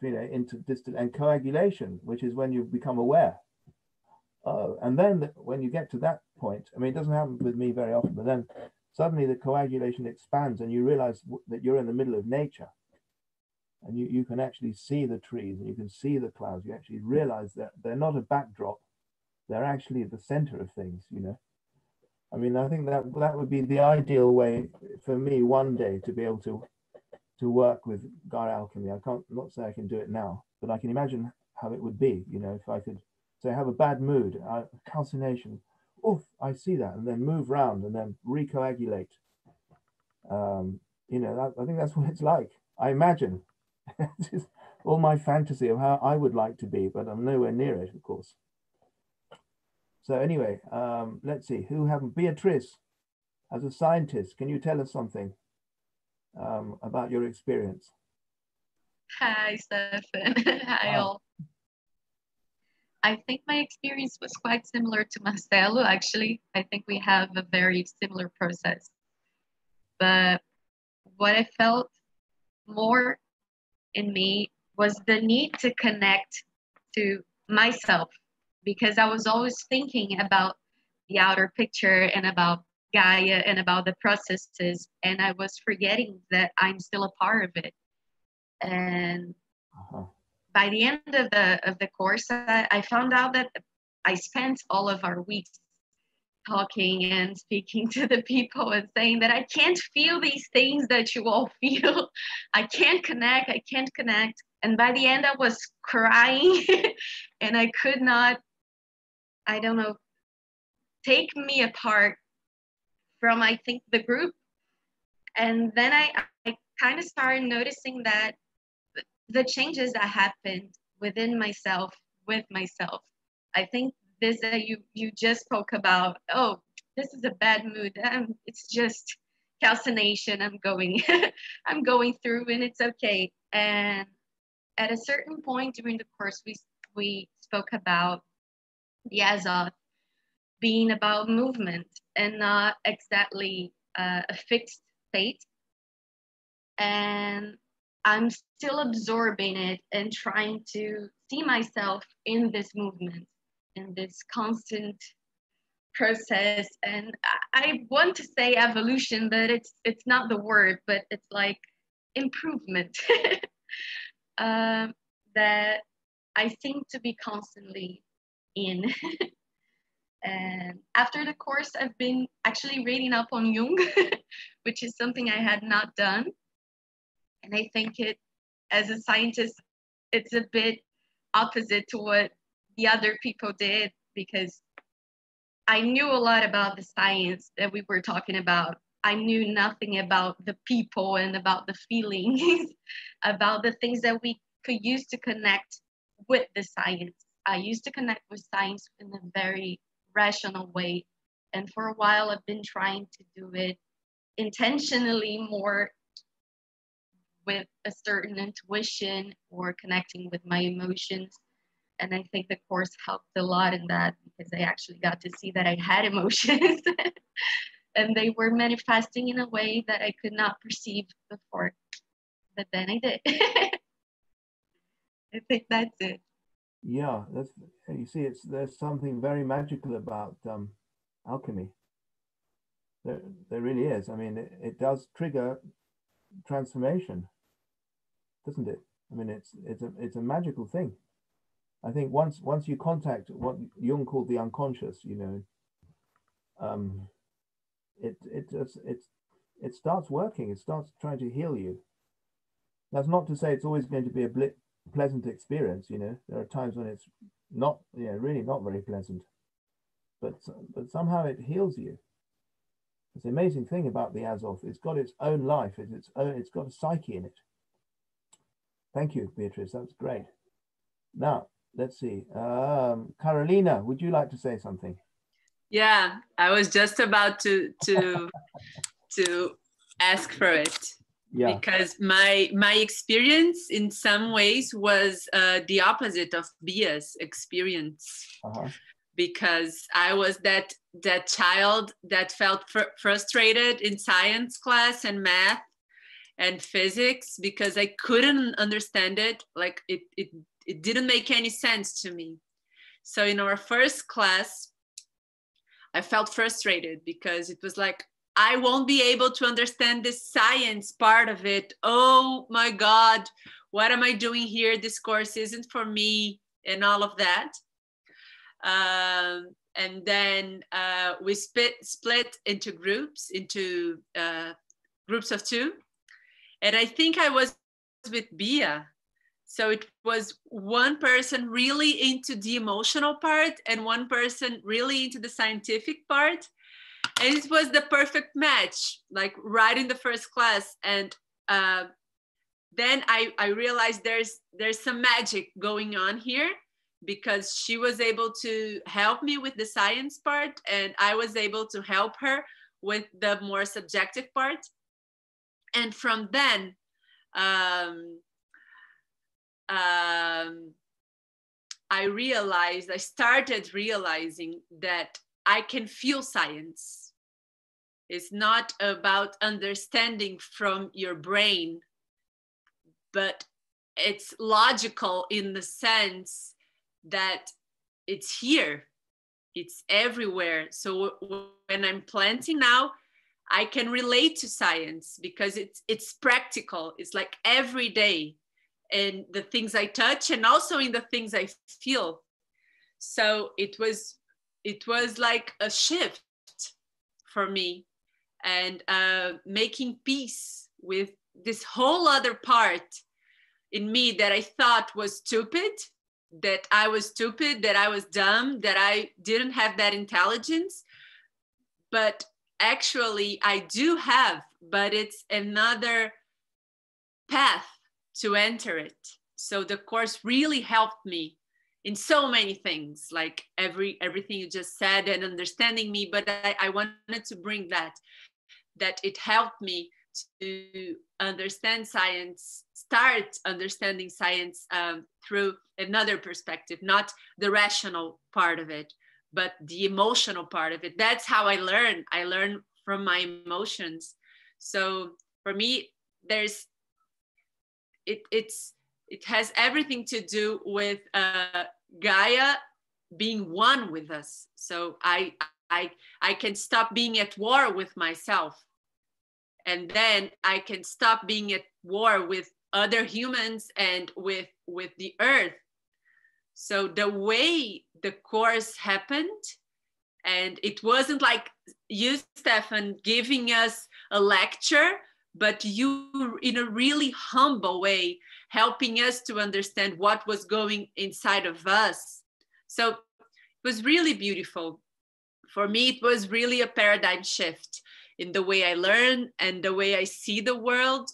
you know, into distant and coagulation, which is when you become aware. Uh, and then when you get to that point, I mean, it doesn't happen with me very often, but then suddenly the coagulation expands and you realize that you're in the middle of nature. And you, you can actually see the trees and you can see the clouds. You actually realize that they're not a backdrop, they're actually at the center of things, you know. I mean, I think that that would be the ideal way for me one day to be able to to work with Gaia alchemy. I can't not say I can do it now, but I can imagine how it would be. You know, if I could say have a bad mood, uh, calcination, oof, I see that, and then move round and then recoagulate. Um, you know, that, I think that's what it's like. I imagine all my fantasy of how I would like to be, but I'm nowhere near it, of course. So anyway, um, let's see who haven't Beatrice, as a scientist, can you tell us something? um, about your experience. Hi, Stephan. (laughs) Hi, all. I think my experience was quite similar to Marcelo, actually. I think we have a very similar process. But what I felt more in me was the need to connect to myself because I was always thinking about the outer picture and about Gaia and about the processes, and I was forgetting that I'm still a part of it. And uh-huh. by the end of the of the course, I, I found out that I spent all of our weeks talking and speaking to the people and saying that I can't feel these things that you all feel. (laughs) I can't connect. I can't connect. And by the end, I was crying (laughs) and I could not, I don't know, take me apart from I think the group. And then I, I kind of started noticing that the changes that happened within myself, with myself. I think this that you you just spoke about, oh, this is a bad mood. Um, it's just calcination. I'm going, (laughs) I'm going through, and it's okay. And at a certain point during the course, we we spoke about the Azoth being about movement and not exactly uh, a fixed state. And I'm still absorbing it and trying to see myself in this movement, in this constant process and I want to say evolution, but it's it's not the word, but it's like improvement (laughs) um, that I seem to be constantly in. (laughs) and after the course, I've been actually reading up on Jung, (laughs) which is something I had not done. And I think it, as a scientist, it's a bit opposite to what the other people did because I knew a lot about the science that we were talking about. I knew nothing about the people and about the feelings, (laughs) about the things that we could use to connect with the science. I used to connect with science in a very rational way. And for a while, I've been trying to do it intentionally more with a certain intuition or connecting with my emotions. And I think the course helped a lot in that because I actually got to see that I had (laughs) emotions and they were manifesting in a way that I could not perceive before. But then I did. (laughs) I think that's it. Yeah, that's you see, it's there's something very magical about um, alchemy. There, there really is. I mean, it, it does trigger transformation, doesn't it? I mean, it's it's a it's a magical thing. I think once once you contact what Jung called the unconscious, you know, um, it it it it, starts working. It starts trying to heal you. That's not to say it's always going to be a pleasant experience. You know, there are times when it's not, yeah, really not very pleasant. But but somehow it heals you. It's the amazing thing about the Azoth. It's got its own life. It's its own. It's got a psyche in it. Thank you, Beatrice. That's great. Now, let's see. Um, Carolina, would you like to say something? Yeah, I was just about to to (laughs) to ask for it. Yeah. Because my my experience in some ways was uh, the opposite of Bia's experience. Uh-huh. Because I was that that child that felt fr- frustrated in science class and math and physics because I couldn't understand it. Like it, it it didn't make any sense to me. So in our first class, I felt frustrated because it was like, I won't be able to understand the science part of it. Oh my God, what am I doing here? This course isn't for me, and all of that. Um, and then uh, we split, split into groups, into uh, groups of two. And I think I was with Bia so it was one person really into the emotional part and one person really into the scientific part. And it was the perfect match, like right in the first class. And uh, then I, I realized there's there's some magic going on here because she was able to help me with the science part and I was able to help her with the more subjective part. And from then, um, um, I realized, I started realizing that I can feel science. It's not about understanding from your brain, but it's logical in the sense that it's here, it's everywhere. So when I'm planting now, I can relate to science because it's it's practical. It's like every day in the things I touch and also in the things I feel. So it was it was like a shift for me and uh, making peace with this whole other part in me that I thought was stupid, that I was stupid, that I was dumb, that I didn't have that intelligence. But actually, I do have, but it's another path to enter it. So the course really helped me in so many things, like every everything you just said and understanding me. But I, I wanted to bring that that it helped me to understand science, start understanding science um, through another perspective, not the rational part of it, but the emotional part of it. That's how I learn. I learn from my emotions. So for me, there's it it's it has everything to do with uh, Gaia being one with us. So I I, I can stop being at war with myself. And then I can stop being at war with other humans and with, with the earth. So the way the course happened, and it wasn't like you, Stephan, giving us a lecture, but you, in a really humble way, helping us to understand what was going inside of us. So it was really beautiful for me, it was really a paradigm shift in the way I learn and the way I see the world.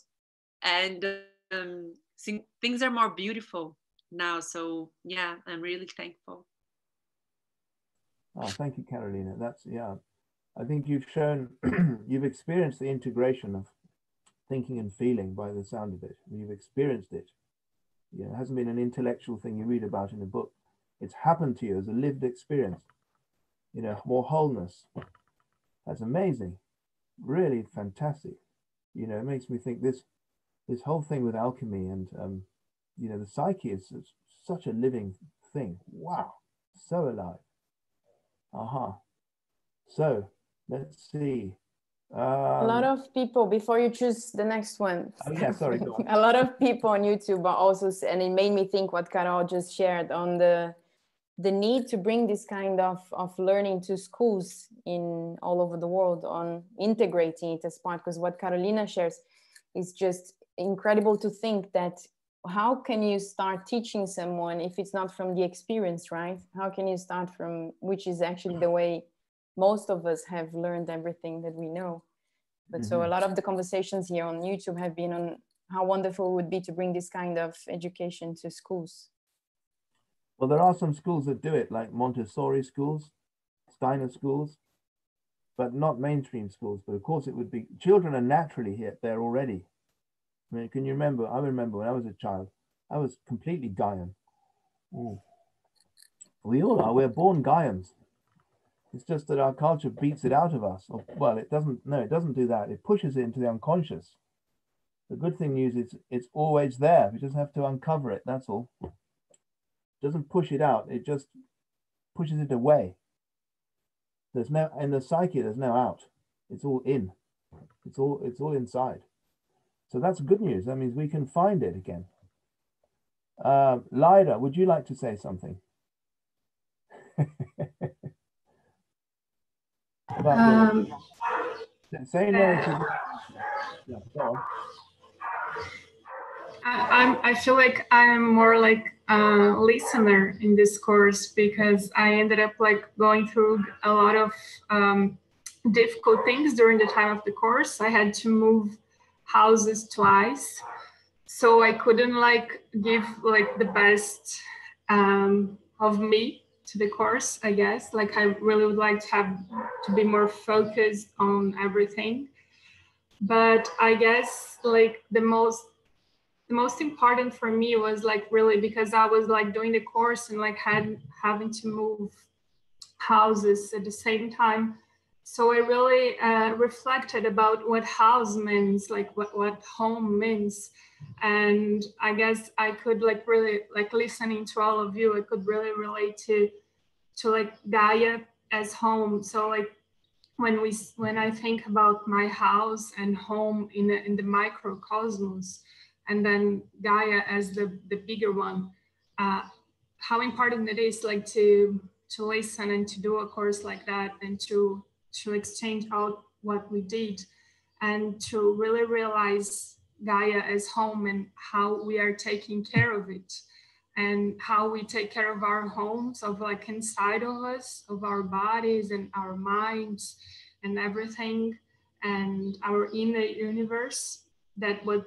And um, things are more beautiful now. So, yeah, I'm really thankful. Oh, thank you, Carolina. That's, yeah, I think you've shown, (clears throat) you've experienced the integration of thinking and feeling by the sound of it. You've experienced it. Yeah, it hasn't been an intellectual thing you read about in a book. It's happened to you as a lived experience you know, more wholeness. That's amazing. Really fantastic. You know, it makes me think this this whole thing with alchemy and um, you know, the psyche is such a living thing. Wow, so alive. Aha. Uh-huh. So let's see. Um, a lot of people before you choose the next one. Oh, yeah, sorry. (laughs) a lot of people on YouTube are also, and it made me think what Carol just shared on the the need to bring this kind of, of learning to schools in all over the world on integrating it as part because what carolina shares is just incredible to think that how can you start teaching someone if it's not from the experience right how can you start from which is actually the way most of us have learned everything that we know but mm-hmm. so a mm-hmm. lot of the conversations here on youtube have been on how wonderful it would be to bring this kind of education to schools well, there are some schools that do it, like Montessori schools, Steiner schools, but not mainstream schools. But of course, it would be children are naturally here there already. I mean, can you remember? I remember when I was a child, I was completely Gaian. Ooh. We all are. We're born Gaians. It's just that our culture beats it out of us. Or, well, it doesn't. No, it doesn't do that. It pushes it into the unconscious. The good thing is it's always there. We just have to uncover it. That's all It doesn't push it out, it just pushes it away. There's no in the psyche, there's no out. It's all in. It's all it's all inside. So that's good news. That means we can find it again. Uh, Lida, would you like to say something? (laughs) Um, say no to yeah, go on. I, I'm, I feel like I'm more like a listener in this course because I ended up like going through a lot of um, difficult things during the time of the course. I had to move houses twice, so I couldn't like give like the best um, of me to the course. I guess like I really would like to have to be more focused on everything, but I guess like the most the most important for me was like really because I was like doing the course and like had having to move houses at the same time. So I really uh, reflected about what house means, like what, what home means. And I guess I could like really like listening to all of you, I could really relate to to like Gaia as home. So like when we when I think about my house and home in the, in the microcosmos, and then Gaia as the, the bigger one. Uh, how important it is like to to listen and to do a course like that and to to exchange out what we did and to really realize Gaia as home and how we are taking care of it and how we take care of our homes of like inside of us of our bodies and our minds and everything and our inner universe that what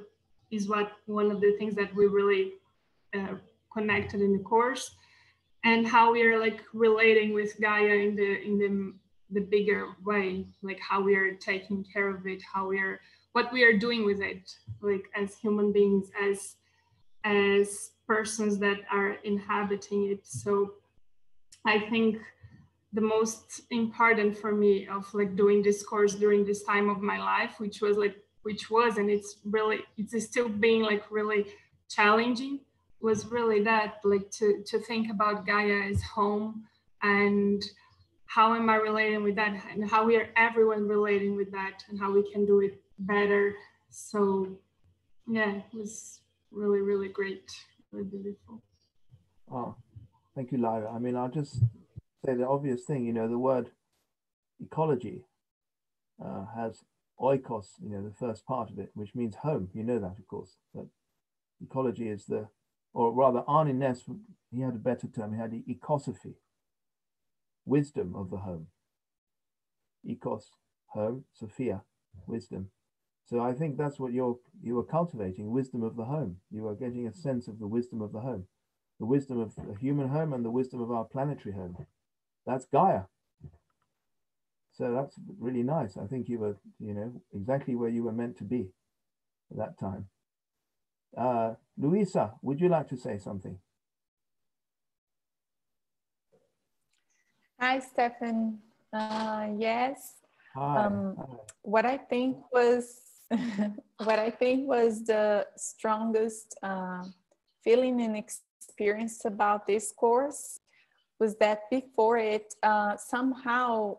is what one of the things that we really uh, connected in the course and how we are like relating with Gaia in the in the the bigger way, like how we are taking care of it, how we are what we are doing with it, like as human beings, as as persons that are inhabiting it. So I think the most important for me of like doing this course during this time of my life, which was like which was and it's really it's still being like really challenging was really that like to to think about gaia as home and how am I relating with that and how we are everyone relating with that and how we can do it better. So yeah, it was really, really great, really beautiful. Oh, thank you, Lyra. I mean, I'll just say the obvious thing, you know, the word ecology uh, has oikos, you know, the first part of it, which means home. You know that, of course. But ecology is the, or rather, Arne Naess, he had a better term. He had the ecosophy, wisdom of the home. Ecos, home, Sophia, wisdom. So I think that's what you're you are cultivating, wisdom of the home. You are getting a sense of the wisdom of the home, the wisdom of the human home and the wisdom of our planetary home. That's Gaia. So that's really nice. I think you were, you know, exactly where you were meant to be at that time. Uh, Luisa, would you like to say something? Hi, Stephan. Uh, yes. Hi. Um, Hi. what I think was (laughs) what I think was the strongest uh, feeling and experience about this course was that before it, uh, somehow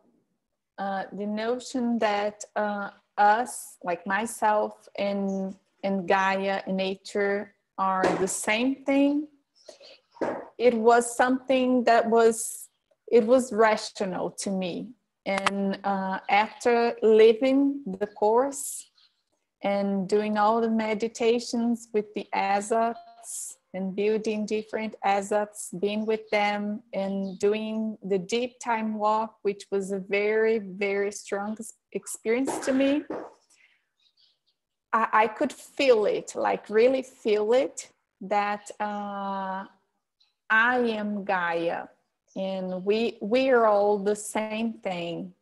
uh, the notion that uh, us, like myself and, and Gaia and nature, are the same thing. It was something that was, it was rational to me. And uh, after living the course and doing all the meditations with the azoths and building different azoths, being with them and doing the deep time walk, which was a very, very strong experience to me. I, I could feel it, like really feel it, that uh, I am Gaia and we we are all the same thing.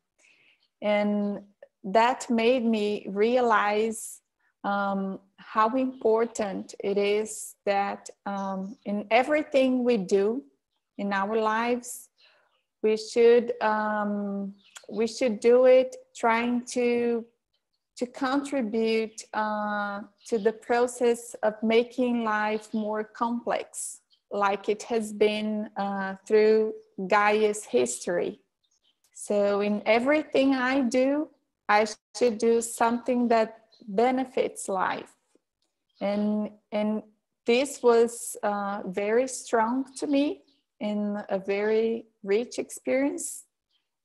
And that made me realize um, how important it is that um, in everything we do in our lives we should um, we should do it trying to to contribute uh, to the process of making life more complex like it has been uh, through Gaia's history. So, in everything I do, I should do something that benefits life. And, and this was uh, very strong to me in a very rich experience.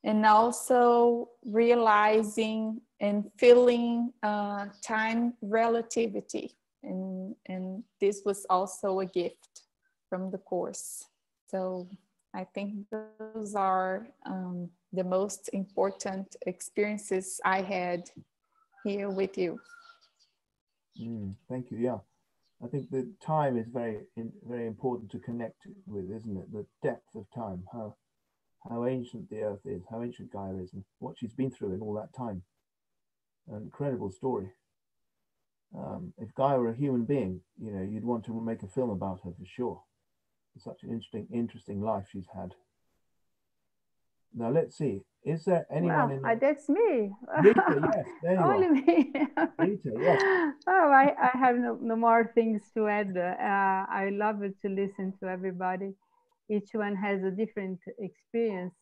And also realizing and feeling uh, time relativity. And, and this was also a gift from the course. So I think those are um, the most important experiences I had here with you. Mm, thank you. Yeah, I think the time is very, very important to connect with, isn't it? The depth of time, how how ancient the Earth is, how ancient Gaia is, and what she's been through in all that time. An incredible story. Um, if Gaia were a human being, you know, you'd want to make a film about her for sure such an interesting, interesting life she's had. Now let's see. Is there anyone in? Uh, that's me. Rita, (laughs) yes, there you Only me. Rita, yes. (laughs) Oh, I, I have no, no more things to add. Uh, I love it to listen to everybody. Each one has a different experience.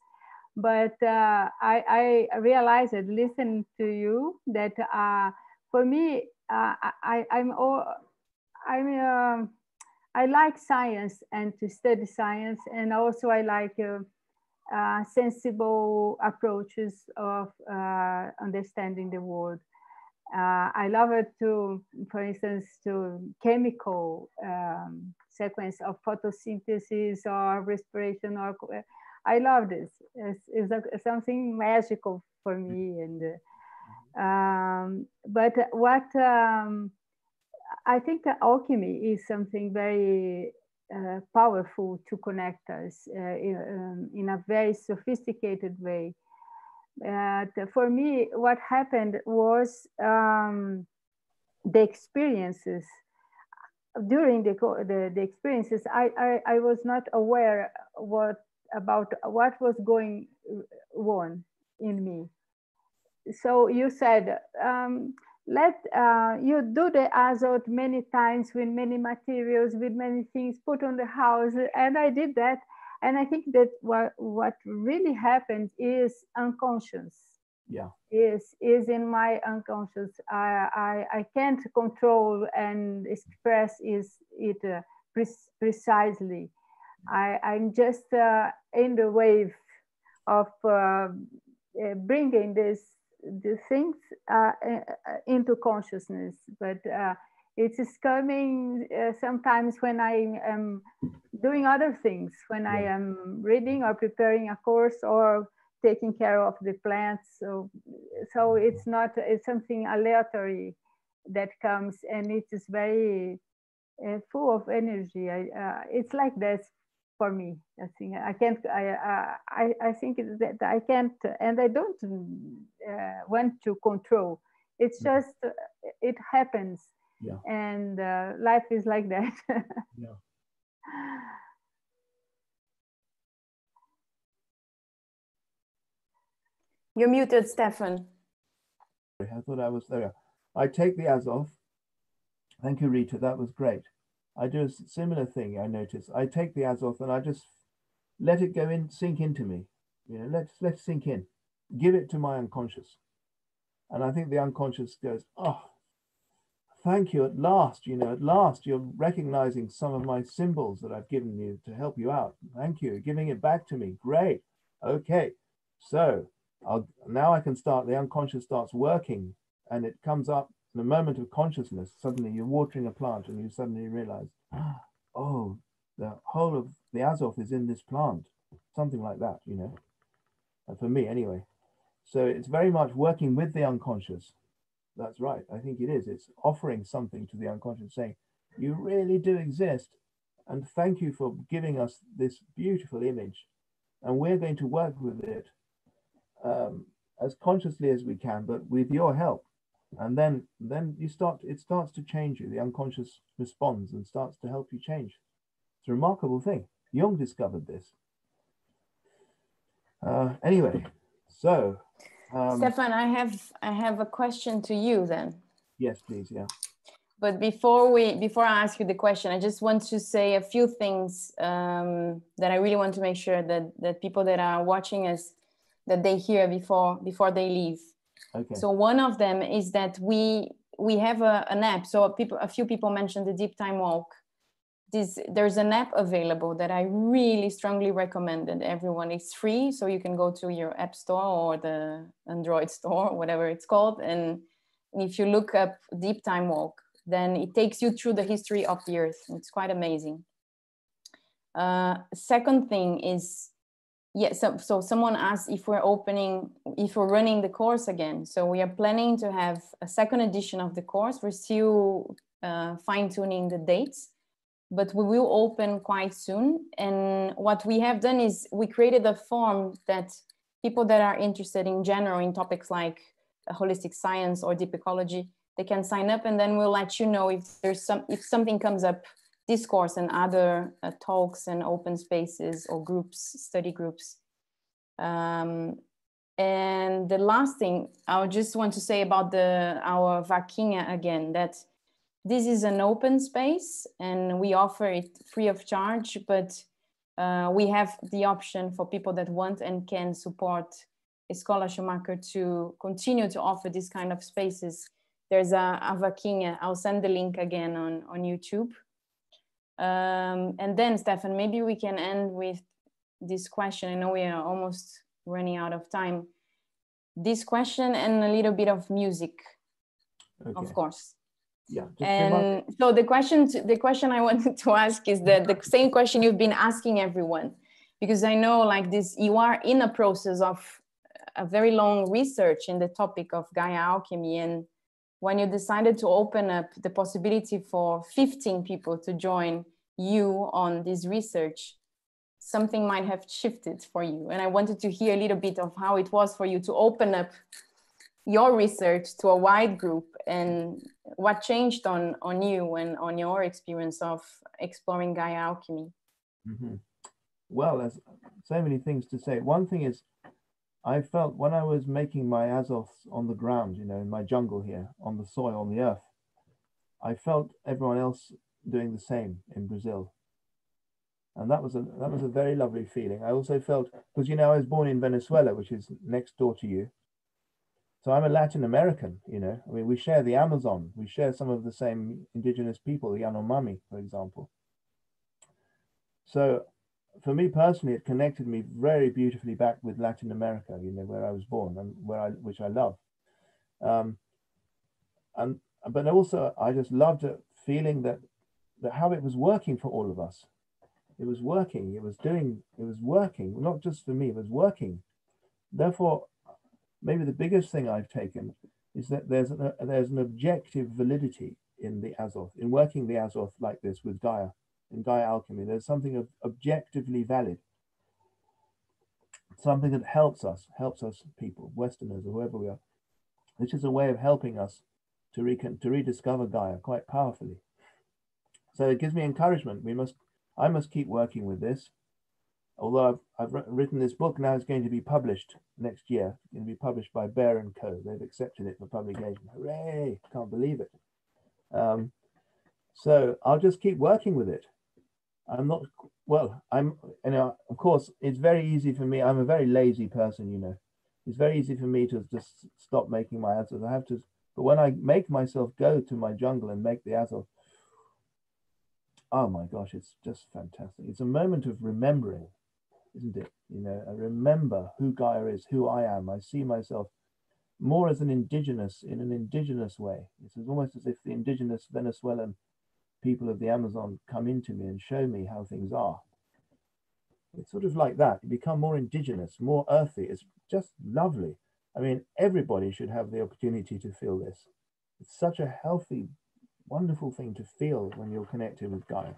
But uh, I, I realized, that listening to you, that uh, for me, uh, I, I'm all, I'm. I like science and to study science, and also I like uh, uh, sensible approaches of uh, understanding the world. Uh, I love it to, for instance, to chemical um, sequence of photosynthesis or respiration. Or I love this. It's, it's, a, it's something magical for me. And uh, um, but what um, I think that alchemy is something very uh, powerful to connect us uh, in, um, in, a very sophisticated way. Uh, for me, what happened was um, the experiences. During the, the, the experiences, I, I, I, was not aware what about what was going on in me. So you said, um, let uh, you do the azoth many times with many materials with many things put on the house and i did that and I think that what what really happens is unconscious. Yeah. Is is in my unconscious. I I, I can't control and express is it uh, pre- precisely. I I'm just uh, in the wave of uh, bringing this the things uh, into consciousness, but uh, it is coming uh, sometimes when I am doing other things, when yeah. I am reading or preparing a course or taking care of the plants. So, so it's not it's something aleatory that comes, and it is very uh, full of energy. I, uh, it's like that for me. I think I can't. I I I think that I can't, and I don't uh, want to control. It's just it happens yeah. and uh, life is like that (laughs) yeah. you're muted stephan i thought i was there i take the as off. thank you rita that was great i do a similar thing i notice i take the Azoth and i just let it go in sink into me you know let's let's sink in give it to my unconscious and i think the unconscious goes oh thank you at last, you know, at last you're recognizing some of my symbols that I've given you to help you out. Thank you, giving it back to me. Great. Okay. So I'll, now I can start, the unconscious starts working and it comes up in a moment of consciousness. Suddenly you're watering a plant and you suddenly realize, (gasps) oh, the whole of the Azoth is in this plant. Something like that, you know, for me anyway. So it's very much working with the unconscious that's right. I think it is. It's offering something to the unconscious, saying, You really do exist. And thank you for giving us this beautiful image. And we're going to work with it um, as consciously as we can, but with your help. And then, then you start. It starts to change you. The unconscious responds and starts to help you change. It's a remarkable thing. Jung discovered this. Uh, anyway, so um, Stephan, I have I have a question to you then. Yes, please. Yeah. But before we before I ask you the question, I just want to say a few things um, that I really want to make sure that that people that are watching us that they hear before before they leave. Okay. So one of them is that we we have a, an app. So people a few people mentioned the deep time walk this there's an app available that I really strongly recommend and everyone. It's free, so you can go to your app store or the Android store, whatever it's called, and if you look up Deep Time Walk, then it takes you through the history of the Earth. It's quite amazing. Uh, second thing is, yeah, so, so someone asked if we're opening, if we're running the course again. So we are planning to have a second edition of the course. We're still uh, fine tuning the dates but we will open quite soon. And what we have done is we created a form that people that are interested in general in topics like holistic science or deep ecology, they can sign up and then we'll let you know if there's some, if something comes up, discourse and other uh, talks and open spaces or groups, study groups. Um, and the last thing I just want to say about the our vaquinha again, that this is an open space and we offer it free of charge, but uh, we have the option for people that want and can support a Escola Schumacher to continue to offer this kind of spaces. There's a, a vaquinha, I'll send the link again on, on YouTube. Um, and then Stephan, maybe we can end with this question. I know we are almost running out of time. This question and a little bit of music, okay. of course yeah and so the question to, the question i (laughs) wanted to ask is that the same question you've been asking everyone because i know like this you are in a process of a very long research in the topic of gaia alchemy and when you decided to open up the possibility for 15 people to join you on this research something might have shifted for you and i wanted to hear a little bit of how it was for you to open up your research to a wide group and what changed on on you and on your experience of exploring Gaia alchemy? Mm-hmm. Well, there's so many things to say. One thing is, I felt when I was making my Azoths on the ground, you know, in my jungle here, on the soil, on the earth, I felt everyone else doing the same in Brazil. And that was a that was a very lovely feeling. I also felt because you know I was born in Venezuela, which is next door to you. So I'm a Latin American, you know. I mean, we share the Amazon. We share some of the same indigenous people, the Yanomami, for example. So for me personally, it connected me very beautifully back with Latin America, you know, where I was born and where I, which I love. Um, and but also I just loved it, feeling that that how it was working for all of us. It was working. It was doing. It was working. Not just for me. It was working. Therefore, maybe the biggest thing I've taken is that there's an, there's an objective validity in the Azoth, in working the Azoth like this with Gaia in Gaia alchemy. There's something of objectively valid, something that helps us, helps us people, Westerners or whoever we are, which is a way of helping us to, recon- to rediscover Gaia quite powerfully. So it gives me encouragement. We must, I must keep working with this. Although I've, I've written this book now, it's going to be published next year. It's going to be published by Bear and Co. They've accepted it for publication. Hooray! Can't believe it. Um, so I'll just keep working with it. I'm not well. I'm you know of course it's very easy for me. I'm a very lazy person, you know. It's very easy for me to just stop making my Azoths. I have to, but when I make myself go to my jungle and make the Azoth, oh my gosh, it's just fantastic. It's a moment of remembering, isn't it? You know, I remember who Gaia is, who I am. I see myself more as an indigenous in an indigenous way. It's almost as if the indigenous Venezuelan people of the Amazon come into me and show me how things are. It's sort of like that. You become more indigenous, more earthy. It's just lovely. I mean, everybody should have the opportunity to feel this. It's such a healthy, wonderful thing to feel when you're connected with Gaia.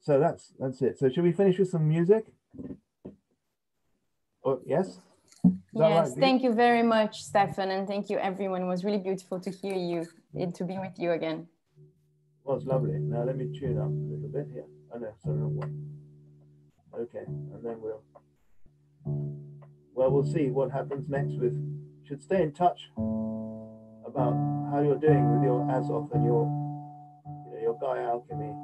So that's that's it. So should we finish with some music? Oh, yes? Yes, right? thank you very much, Stephan, and thank you everyone. It was really beautiful to hear you and to be with you again. Was oh, lovely. Now let me tune up a little bit here. Oh no, sorry, one. Okay, and then we'll well, we'll see what happens next with. Should stay in touch about how you're doing with your Azoth and your you know, your Gaia alchemy.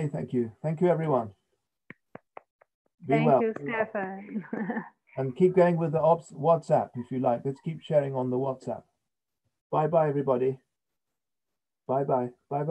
Okay, thank you. Thank you, everyone. Be thank well. you, Stephan. (laughs) and keep going with the ops WhatsApp if you like. Let's keep sharing on the WhatsApp. Bye bye, everybody. Bye bye. Bye bye.